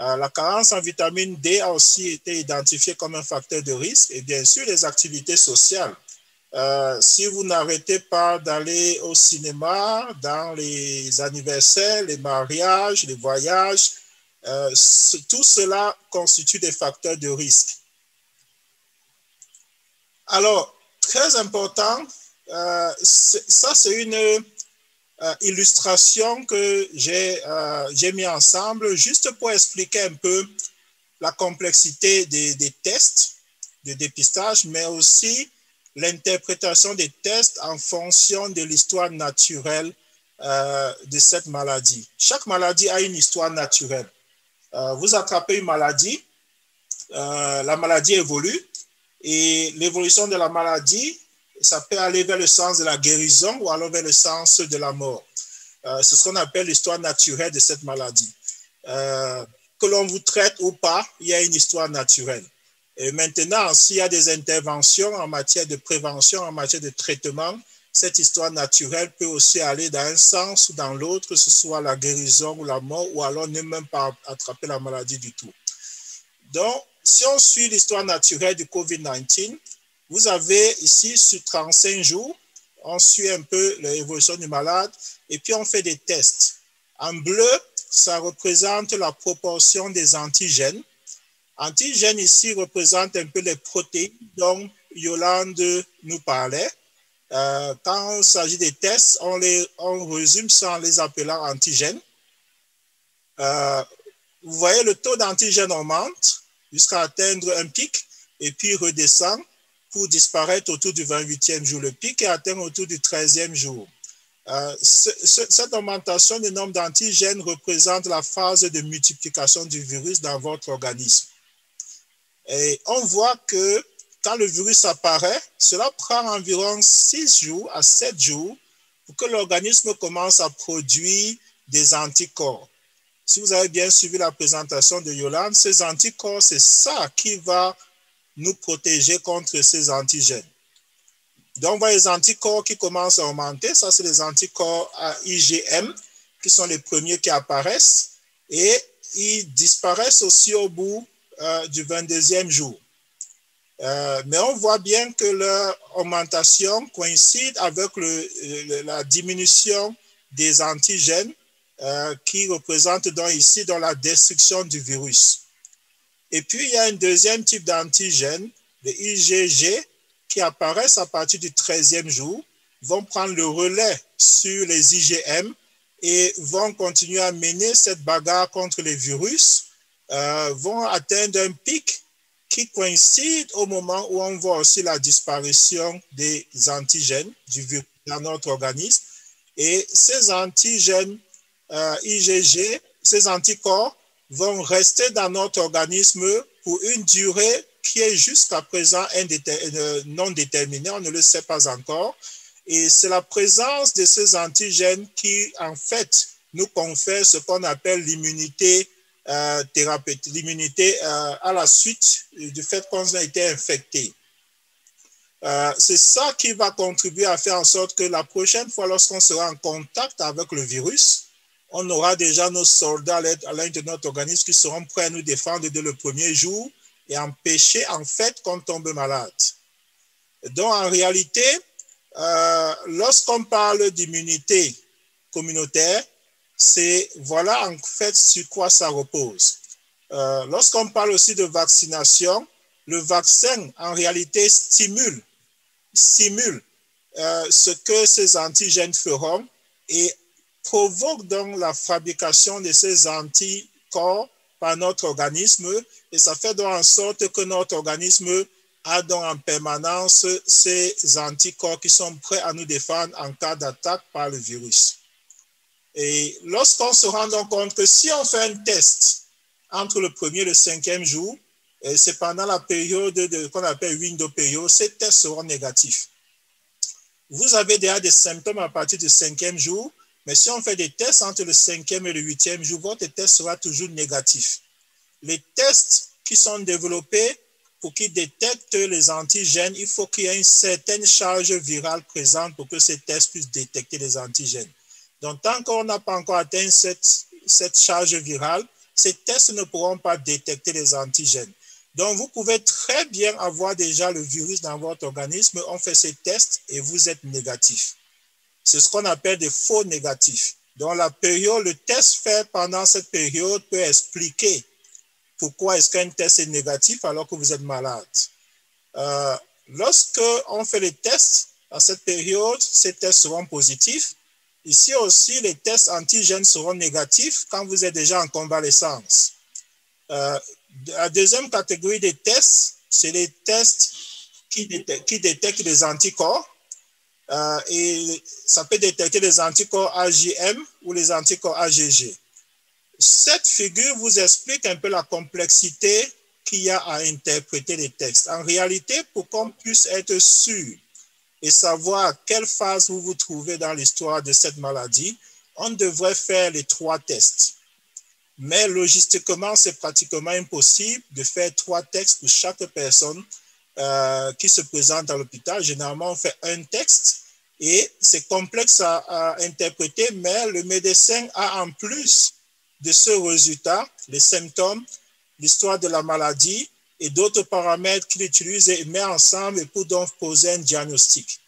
Euh, la carence en vitamine D a aussi été identifiée comme un facteur de risque et bien sûr les activités sociales. Euh, si vous n'arrêtez pas d'aller au cinéma, dans les anniversaires, les mariages, les voyages, tout cela constitue des facteurs de risque. Alors, très important, euh, ça c'est une euh, illustration que euh, j'ai mis ensemble juste pour expliquer un peu la complexité des, des tests de dépistage, mais aussi l'interprétation des tests en fonction de l'histoire naturelle de cette maladie. Chaque maladie a une histoire naturelle. vous attrapez une maladie, la maladie évolue, et l'évolution de la maladie, ça peut aller vers le sens de la guérison ou alors vers le sens de la mort. Euh, c'est ce qu'on appelle l'histoire naturelle de cette maladie. Euh, que l'on vous traite ou pas, il y a une histoire naturelle. Et maintenant, s'il y a des interventions en matière de prévention, en matière de traitement, cette histoire naturelle peut aussi aller dans un sens ou dans l'autre, que ce soit la guérison ou la mort, ou alors ne même pas attraper la maladie du tout. Donc, si on suit l'histoire naturelle du COVID-19, vous avez ici sur 35 jours, on suit un peu l'évolution du malade et puis on fait des tests. En bleu, ça représente la proportion des antigènes. Antigènes ici représentent un peu les protéines dont Yolande nous parlait. Euh, quand il s'agit des tests, on, les, on résume ça en les appelant antigènes. Euh, vous voyez, le taux d'antigènes augmente jusqu'à atteindre un pic et puis redescend pour disparaître autour du 28e jour. Le pic est atteint autour du 13e jour. Euh, cette augmentation du nombre d'antigènes représente la phase de multiplication du virus dans votre organisme. Et on voit que quand le virus apparaît, cela prend environ 6 jours à 7 jours pour que l'organisme commence à produire des anticorps. Si vous avez bien suivi la présentation de Yolande, ces anticorps, c'est ça qui va nous protéger contre ces antigènes. Donc, on voit les anticorps qui commencent à augmenter. Ça, c'est les anticorps à IgM qui sont les premiers qui apparaissent et ils disparaissent aussi au bout euh, du 22e jour. Euh, mais on voit bien que leur augmentation coïncide avec la diminution des antigènes euh, qui représente donc ici dans la destruction du virus. Et puis, il y a un deuxième type d'antigène, les IgG, qui apparaissent à partir du 13e jour, vont prendre le relais sur les IgM et vont continuer à mener cette bagarre contre les virus, euh, vont atteindre un pic qui coïncide au moment où on voit aussi la disparition des antigènes du virus dans notre organisme. Et ces antigènes euh, IgG, ces anticorps vont rester dans notre organisme pour une durée qui est jusqu'à présent euh, non déterminée, on ne le sait pas encore. Et c'est la présence de ces antigènes qui, en fait, nous confère ce qu'on appelle l'immunité euh, thérapeutique, l'immunité euh, à la suite du fait qu'on a été infecté. c'est ça qui va contribuer à faire en sorte que la prochaine fois, lorsqu'on sera en contact avec le virus, on aura déjà nos soldats à l'intérieur de notre organisme qui seront prêts à nous défendre dès le premier jour et empêcher en fait qu'on tombe malade. Donc en réalité, euh, lorsqu'on parle d'immunité communautaire, c'est voilà en fait sur quoi ça repose. Euh, lorsqu'on parle aussi de vaccination, le vaccin en réalité stimule, simule euh, ce que ces antigènes feront et provoque donc la fabrication de ces anticorps par notre organisme et ça fait donc en sorte que notre organisme a donc en permanence ces anticorps qui sont prêts à nous défendre en cas d'attaque par le virus. Et lorsqu'on se rend compte que si on fait un test entre le premier et le cinquième jour, c'est pendant la période qu'on appelle window period, ces tests seront négatifs. Vous avez déjà des symptômes à partir du cinquième jour, mais si on fait des tests entre le cinquième et le huitième jour, votre test sera toujours négatif. Les tests qui sont développés pour qu'ils détectent les antigènes, il faut qu'il y ait une certaine charge virale présente pour que ces tests puissent détecter les antigènes. Donc, tant qu'on n'a pas encore atteint cette, charge virale, ces tests ne pourront pas détecter les antigènes. Donc, vous pouvez très bien avoir déjà le virus dans votre organisme. On fait ces tests et vous êtes négatif. C'est ce qu'on appelle des faux négatifs. Donc, la période, le test fait pendant cette période peut expliquer pourquoi est-ce qu'un test est négatif alors que vous êtes malade. Euh, lorsque on fait les tests à cette période, ces tests seront positifs. Ici aussi, les tests antigènes seront négatifs quand vous êtes déjà en convalescence. Euh, la deuxième catégorie des tests, c'est les tests qui, détectent les anticorps. Euh, et ça peut détecter les anticorps AGM ou les anticorps AGG. Cette figure vous explique un peu la complexité qu'il y a à interpréter les textes. En réalité, pour qu'on puisse être sûr et savoir quelle phase vous vous trouvez dans l'histoire de cette maladie, on devrait faire les trois tests. Mais logistiquement, c'est pratiquement impossible de faire trois textes pour chaque personne euh, qui se présente à l'hôpital. Généralement, on fait un texte et c'est complexe à, interpréter, mais le médecin a en plus de ce résultat les symptômes, l'histoire de la maladie et d'autres paramètres qu'il utilise et met ensemble pour donc poser un diagnostic.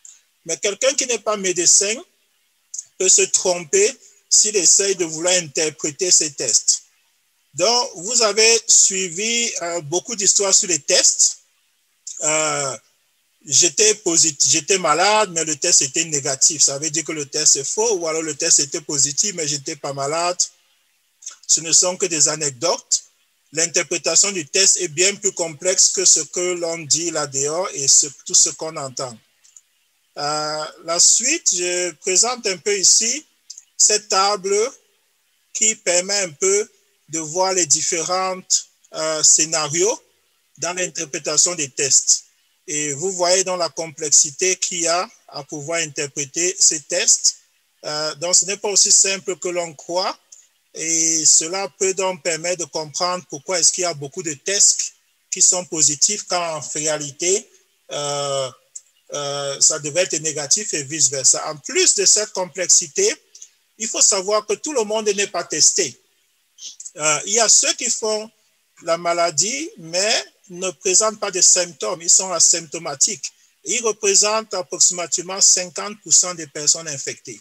Mais quelqu'un qui n'est pas médecin peut se tromper s'il essaye de vouloir interpréter ces tests. Donc, vous avez suivi euh, beaucoup d'histoires sur les tests. Euh, j'étais j'étais malade, mais le test était négatif. Ça veut dire que le test est faux, ou alors le test était positif, mais j'étais pas malade. Ce ne sont que des anecdotes. L'interprétation du test est bien plus complexe que ce que l'on dit là-dehors et tout ce qu'on entend. Euh, la suite, je présente un peu ici cette table qui permet un peu de voir les différents euh, scénarios dans l'interprétation des tests. Et vous voyez dans la complexité qu'il y a à pouvoir interpréter ces tests. Euh, donc, ce n'est pas aussi simple que l'on croit. Et cela peut donc permettre de comprendre pourquoi est-ce qu'il y a beaucoup de tests qui sont positifs quand en réalité, euh, euh, ça devrait être négatif et vice-versa. En plus de cette complexité, il faut savoir que tout le monde n'est pas testé. il y a ceux qui font la maladie, mais ne présentent pas de symptômes, ils sont asymptomatiques. Ils représentent approximativement 50% des personnes infectées.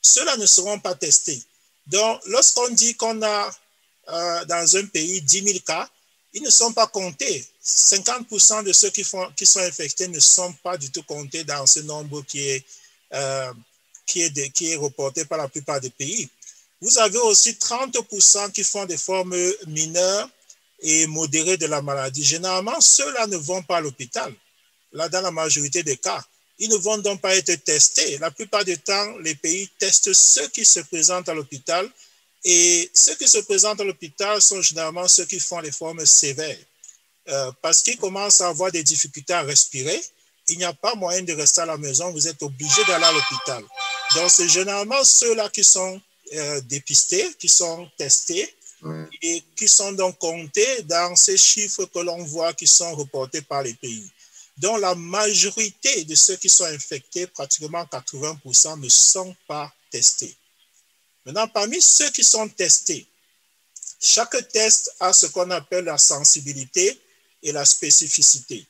Ceux-là ne seront pas testés. Donc, lorsqu'on dit qu'on a euh, dans un pays 10 000 cas, ils ne sont pas comptés. 50% de ceux qui, sont infectés ne sont pas du tout comptés dans ce nombre qui est, euh, reporté par la plupart des pays. Vous avez aussi 30% qui font des formes mineures et modérés de la maladie. Généralement, ceux-là ne vont pas à l'hôpital. Là, dans la majorité des cas, ils ne vont donc pas être testés. La plupart du temps, les pays testent ceux qui se présentent à l'hôpital Et ceux qui se présentent à l'hôpital sont généralement ceux qui font les formes sévères. Euh, parce qu'ils commencent à avoir des difficultés à respirer. Il n'y a pas moyen de rester à la maison, vous êtes obligé d'aller à l'hôpital. Donc, c'est généralement ceux-là qui sont euh, dépistés, qui sont testés et qui sont donc comptés dans ces chiffres que l'on voit qui sont reportés par les pays. Donc, la majorité de ceux qui sont infectés, pratiquement 80%, ne sont pas testés. Maintenant, parmi ceux qui sont testés, chaque test a ce qu'on appelle la sensibilité et la spécificité.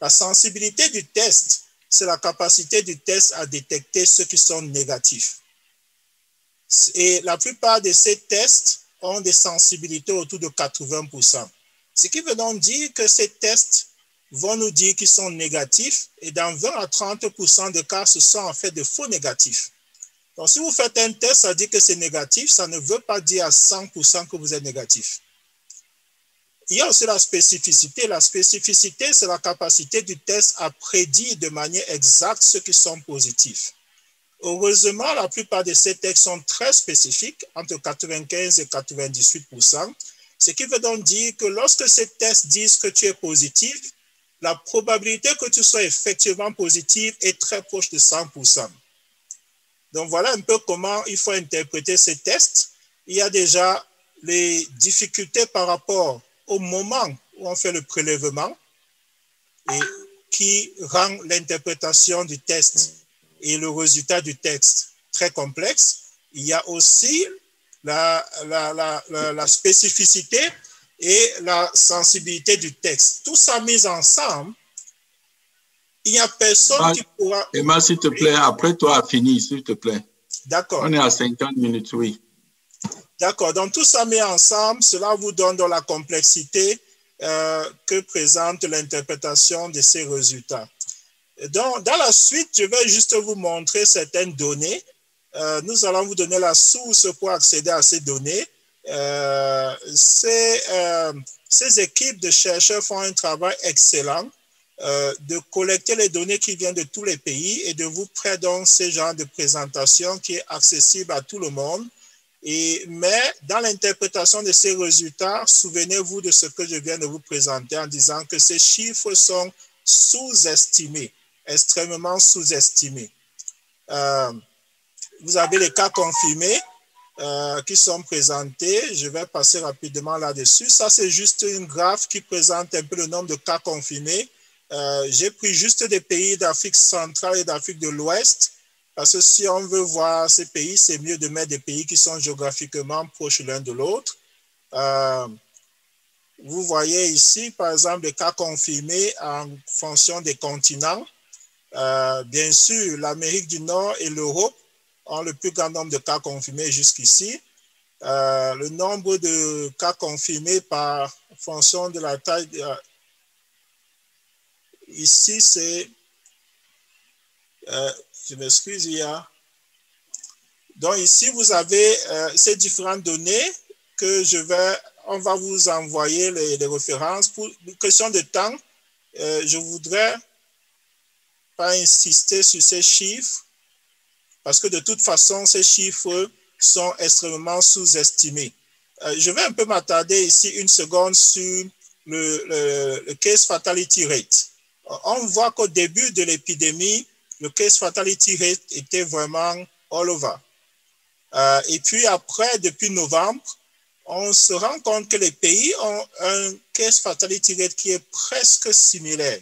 La sensibilité du test, c'est la capacité du test à détecter ceux qui sont négatifs. Et la plupart de ces tests ont des sensibilités autour de 80%. Ce qui veut donc dire que ces tests vont nous dire qu'ils sont négatifs et dans 20 à 30% de cas, ce sont en fait de faux négatifs. Donc, si vous faites un test, ça dit que c'est négatif, ça ne veut pas dire à 100% que vous êtes négatif. Il y a aussi la spécificité. La spécificité, c'est la capacité du test à prédire de manière exacte ceux qui sont positifs. Heureusement, la plupart de ces tests sont très spécifiques, entre 95 et 98 ce qui veut donc dire que lorsque ces tests disent que tu es positif, la probabilité que tu sois effectivement positif est très proche de 100% Donc voilà un peu comment il faut interpréter ces tests. Il y a déjà les difficultés par rapport au moment où on fait le prélèvement et qui rend l'interprétation du test et le résultat du texte très complexe. Il y a aussi la, spécificité et la sensibilité du texte. Tout ça mis ensemble, il n'y a personne qui pourra... Emma, s'il te plaît, après toi, a fini, s'il te plaît. D'accord. On est à 50 minutes, oui. D'accord. Donc, tout ça mis ensemble, cela vous donne dans la complexité euh, que présente l'interprétation de ces résultats. Donc, dans la suite, je vais juste vous montrer certaines données. Euh, nous allons vous donner la source pour accéder à ces données. Euh, ces, euh, ces, équipes de chercheurs font un travail excellent de collecter les données qui viennent de tous les pays et de vous prêter ce genre de présentation qui est accessible à tout le monde. Et, mais dans l'interprétation de ces résultats, souvenez-vous de ce que je viens de vous présenter en disant que ces chiffres sont sous-estimés extrêmement sous-estimé. Euh, vous avez les cas confirmés euh, qui sont présentés. Je vais passer rapidement là-dessus. Ça, c'est juste une graphe qui présente un peu le nombre de cas confirmés. Euh, j'ai pris juste des pays d'Afrique centrale et d'Afrique de l'Ouest, parce que si on veut voir ces pays, c'est mieux de mettre des pays qui sont géographiquement proches l'un de l'autre. vous voyez ici, par exemple, des cas confirmés en fonction des continents. Euh, bien sûr, l'Amérique du Nord et l'Europe ont le plus grand nombre de cas confirmés jusqu'ici. Euh, le nombre de cas confirmés par fonction de la taille, euh, ici c'est, je m'excuse, il y a, donc ici vous avez ces différentes données que je vais, on va vous envoyer les, les références. Pour une question de temps, je voudrais pas insister sur ces chiffres parce que de toute façon, ces chiffres sont extrêmement sous-estimés. Euh, je vais un peu m'attarder ici une seconde sur le, le, case fatality rate. On voit qu'au début de l'épidémie, le case fatality rate était vraiment all over. Euh, et puis après, depuis novembre, on se rend compte que les pays ont un case fatality rate qui est presque similaire.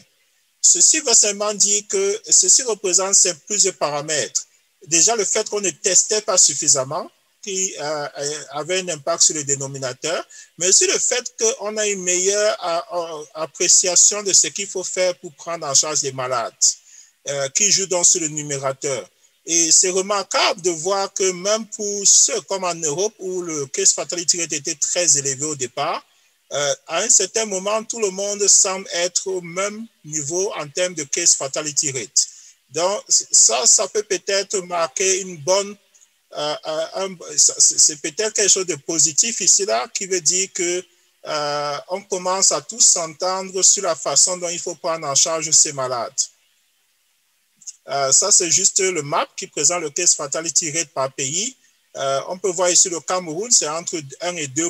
Ceci veut seulement dire que ceci représente plusieurs paramètres. Déjà, le fait qu'on ne testait pas suffisamment, qui euh, avait un impact sur le dénominateur, mais aussi le fait qu'on a une meilleure euh, appréciation de ce qu'il faut faire pour prendre en charge les malades, euh, qui joue donc sur le numérateur. Et c'est remarquable de voir que même pour ceux comme en Europe, où le case fatality rate était très élevé au départ, euh, à un certain moment, tout le monde semble être au même niveau en termes de case fatality rate. Donc, ça, ça peut peut-être marquer une bonne... Euh, euh, c'est peut-être quelque chose de positif ici, là, qui veut dire que on commence à tous s'entendre sur la façon dont il faut prendre en charge ces malades. ça, c'est juste le map qui présente le case fatality rate par pays. Euh, on peut voir ici le Cameroun, c'est entre 1 et 2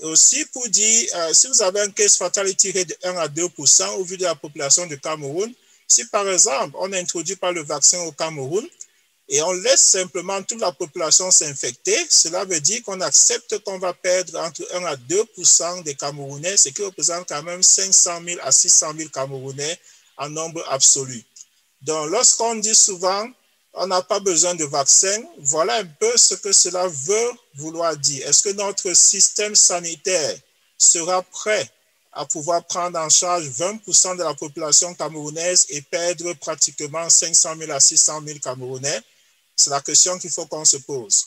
et aussi pour dire, euh, si vous avez un case fatality rate de 1 à 2% au vu de la population du Cameroun, si par exemple on n'introduit pas le vaccin au Cameroun et on laisse simplement toute la population s'infecter, cela veut dire qu'on accepte qu'on va perdre entre 1 à 2% des Camerounais, ce qui représente quand même 500 000 à 600 000 Camerounais en nombre absolu. Donc lorsqu'on dit souvent on n'a pas besoin de vaccin. Voilà un peu ce que cela veut vouloir dire. Est-ce que notre système sanitaire sera prêt à pouvoir prendre en charge 20% de la population camerounaise et perdre pratiquement 500 000 à 600 000 Camerounais C'est la question qu'il faut qu'on se pose.